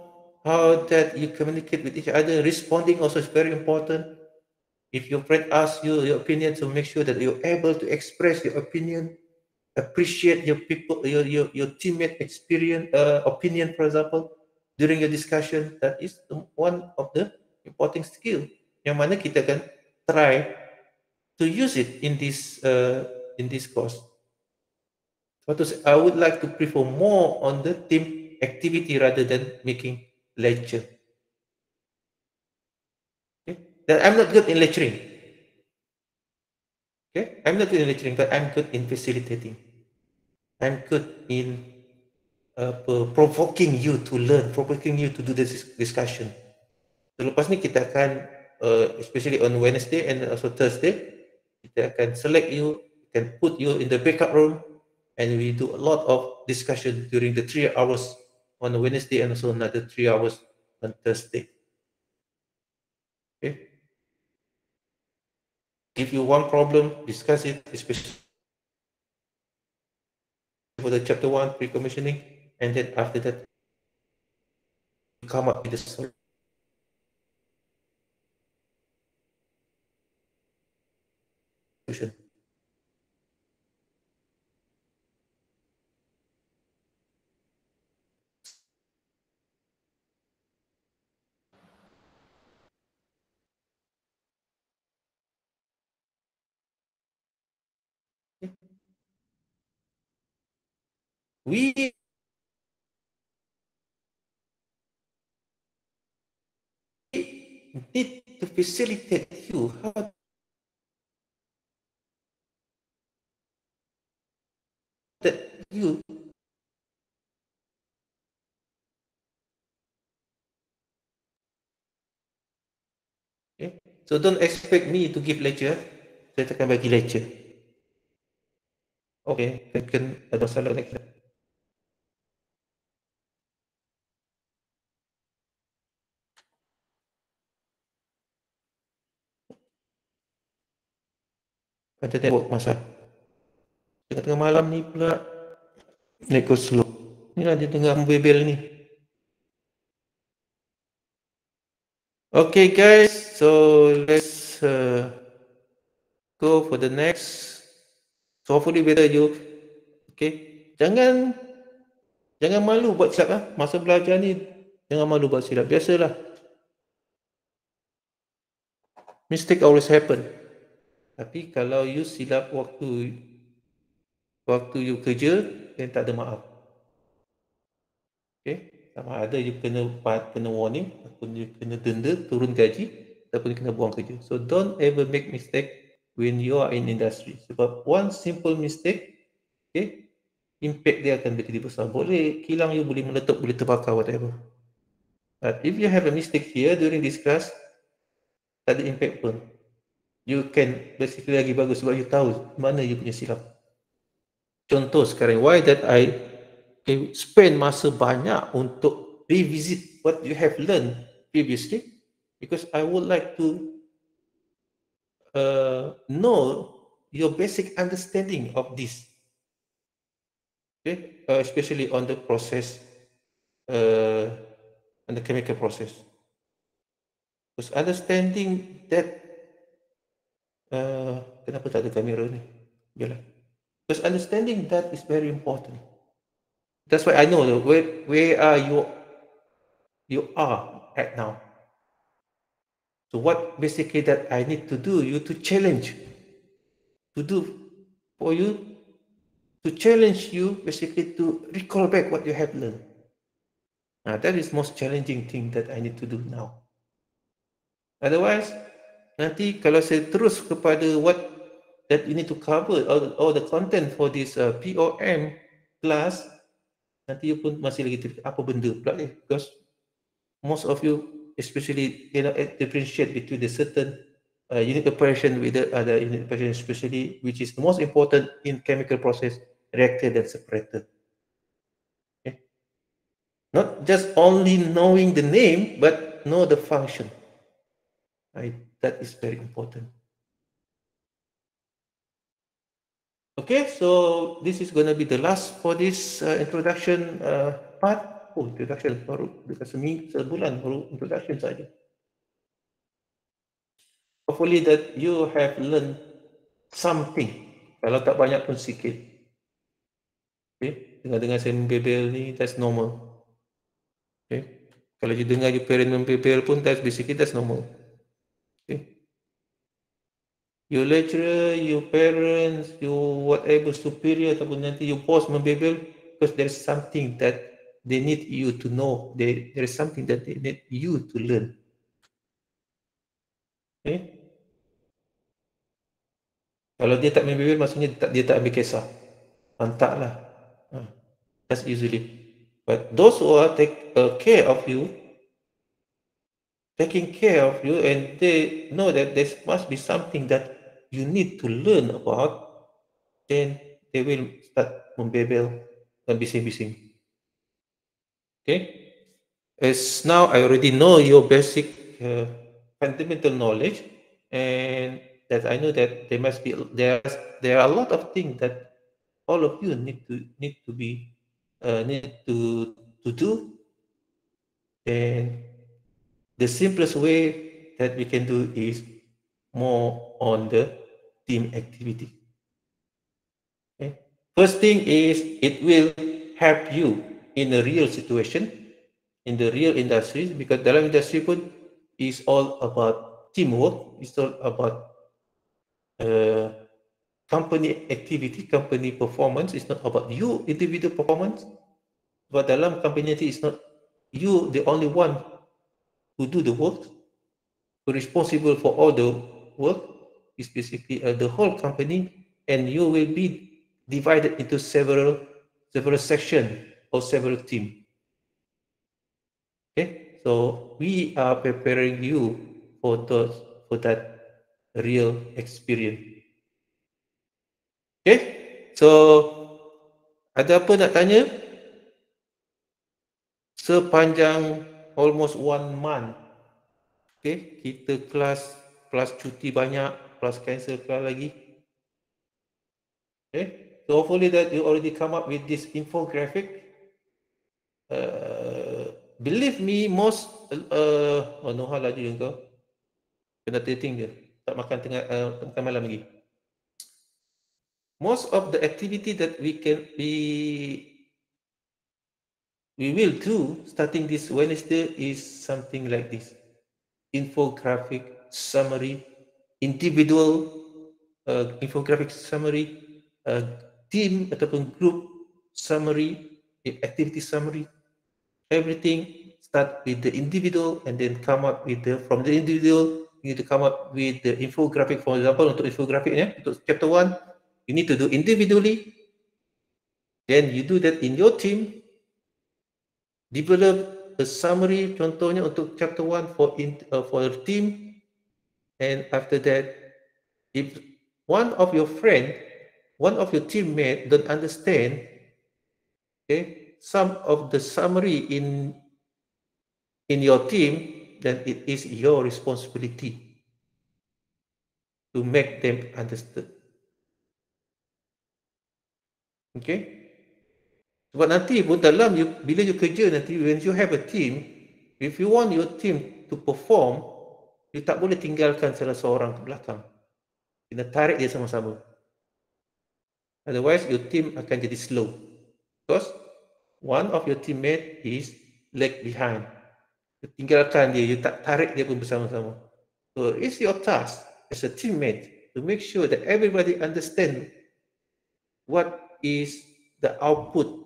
how that you communicate with each other. Responding also is very important. If your friend asks you your opinion, to make sure that you're able to express your opinion, appreciate your people, your your, your teammate experience, uh, opinion, for example, during your discussion. That is one of the important skill. Yang mana kita akan try to use it in this uh, in this course. What I would like to prefer more on the team activity rather than making lecture. Okay? That I'm not good in lecturing. Okay, I'm not good in lecturing, but I'm good in facilitating. I'm good in apa provoking you to learn, provoking you to do this discussion. So, ni kita akan uh, especially on Wednesday and also Thursday kita akan select you, can put you in the backup room and we do a lot of discussion during the three hours on Wednesday and also another three hours on Thursday. Okay. If you want problem, discuss it, especially for the chapter one pre-commissioning, and then after that, come up with the solution. We need to facilitate you how that you okay. so don't expect me to give lecture. Saya akan bagi lecture. Okay kan ada masalah next Ada network masa. Tengah-tengah malam ni pula Naik go slow. Ni lah dia tengah membebel ni. Okay guys, so let's uh, go for the next. So hopefully better you. Okay, jangan jangan malu buat silap lah. Masa belajar ni jangan malu buat silap. Biasalah. Mistake always happen. Tapi kalau you silap waktu waktu you kerja, then tak ada maaf. Okay, sama ada you kena kena warning, ataupun you kena denda, turun gaji, ataupun you kena buang kerja. So don't ever make mistake when you are in industry. Sebab one simple mistake, okay, impact dia akan menjadi besar. Boleh kilang you, boleh meletup, boleh terbakar, whatever. But if you have a mistake here during this class, tak ada impact pun. You can basically lagi bagus sebab you tahu mana you punya silap. Contoh sekarang why that I spend masa banyak untuk revisit what you have learned previously? Because I would like to uh, know your basic understanding of this. Okay? Uh, especially on the process uh, on the chemical process. Because understanding that uh, kenapa tak ada kamera ni Yalah. Because understanding that is very important. That's why I know where where are you you are at now. So what basically that I need to do you to challenge to do for you to challenge you basically to recall back what you have learned. Now that is most challenging thing that I need to do now. Otherwise, nanti kalau saya terus kepada what that you need to cover all, all the content for this uh, POM class nanti you pun masih lagi apa benda pula ni. Because most of you especially you know differentiate between the certain uh, unit operation with the other unit operation especially which is the most important in chemical process reactor and separator. Not just only knowing the name but know the function. Right that is very important Okay, so this is going to be the last for this uh, introduction uh, part. Oh, introduction baru dekat seminggu sebulan baru introduction saja. Hopefully that you have learned something. Kalau tak banyak pun sikit. Okay, dengar-dengar saya membebel ni, that's normal. Okay, kalau you dengar you parent membebel pun, that's basically that's normal. Your lecturer, your parents, your whatever superior ataupun nanti your boss membebel because there is something that they need you to know. There, there is something that they need you to learn. Okay? Kalau dia tak membebel maksudnya dia tak, dia tak ambil kisah. Hantarlah. That's usually. But those who are take uh, care of you, taking care of you, and they know that there must be something that you need to learn about, then they will start membebel dan bising-bising. Okay? As now I already know your basic uh, fundamental knowledge, and that I know that there must be there there are a lot of things that all of you need to need to be uh, need to to do and the simplest way that we can do is more on the team activity. Okay? First thing is it will help you in a real situation in the real industry because dalam industri pun is all about teamwork it's all about uh, company activity, company performance. It's not about you individual performance, but dalam company it's not you the only one who do the work, who responsible for all the work is basically uh, the whole company, and you will be divided into several several section or several team. Okay, so we are preparing you for those for that real experience. Okay, so ada apa nak tanya? Sepanjang almost one month, okay, kita kelas plus cuti banyak, plus cancel kelas lagi. Okay, so hopefully that you already come up with this infographic. Uh, believe me, most uh, oh no lagi kau kena dating dia, tak makan tengah uh, makan malam lagi most of the activity that we can we we will do starting this Wednesday is something like this infographic summary individual uh, infographic summary uh, team ataupun group summary activity summary everything start with the individual and then come up with the from the individual you need to come up with the infographic for example untuk infographic ya untuk chapter 1 you need to do individually. Then you do that in your team. Develop a summary contohnya untuk chapter one for in, uh, for your team. And after that, if one of your friend, one of your teammate don't understand, okay, some of the summary in in your team, then it is your responsibility to make them understood. Okay. Sebab nanti pun dalam you, bila you kerja nanti when you have a team, if you want your team to perform, you tak boleh tinggalkan salah seorang ke belakang. Kena tarik dia sama-sama. Otherwise your team akan jadi slow. Because one of your teammate is lag behind. You tinggalkan dia, you tak tarik dia pun bersama-sama. So it's your task as a teammate to make sure that everybody understand what is the output,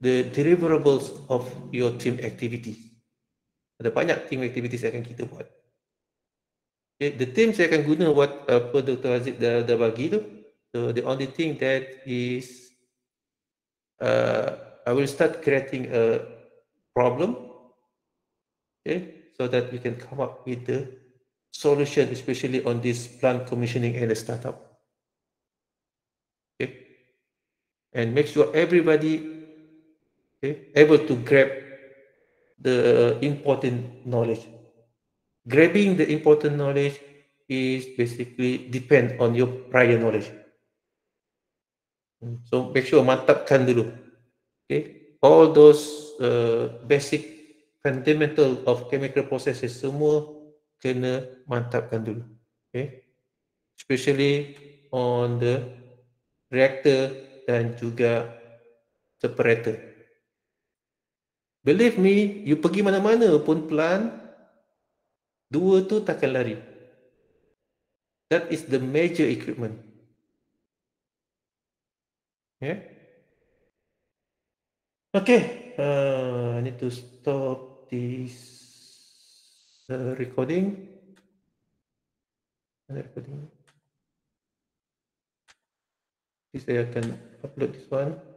the deliverables of your team activities. Ada banyak team activities yang akan kita buat. Okay, the team saya akan guna what apa Dr. Aziz dah, dah bagi tu. So the only thing that is uh, I will start creating a problem okay, so that we can come up with the solution especially on this plant commissioning and the startup. Okay, and make sure everybody okay, able to grab the important knowledge. Grabbing the important knowledge is basically depend on your prior knowledge. So make sure mantapkan dulu. Okay, all those uh, basic fundamental of chemical processes semua kena mantapkan dulu. Okay, especially on the reactor dan juga separator. Believe me, you pergi mana-mana pun pelan, dua tu takkan lari. That is the major equipment. Yeah. Okay, uh, I need to stop this uh, recording. Recording. Saya akan upload this one.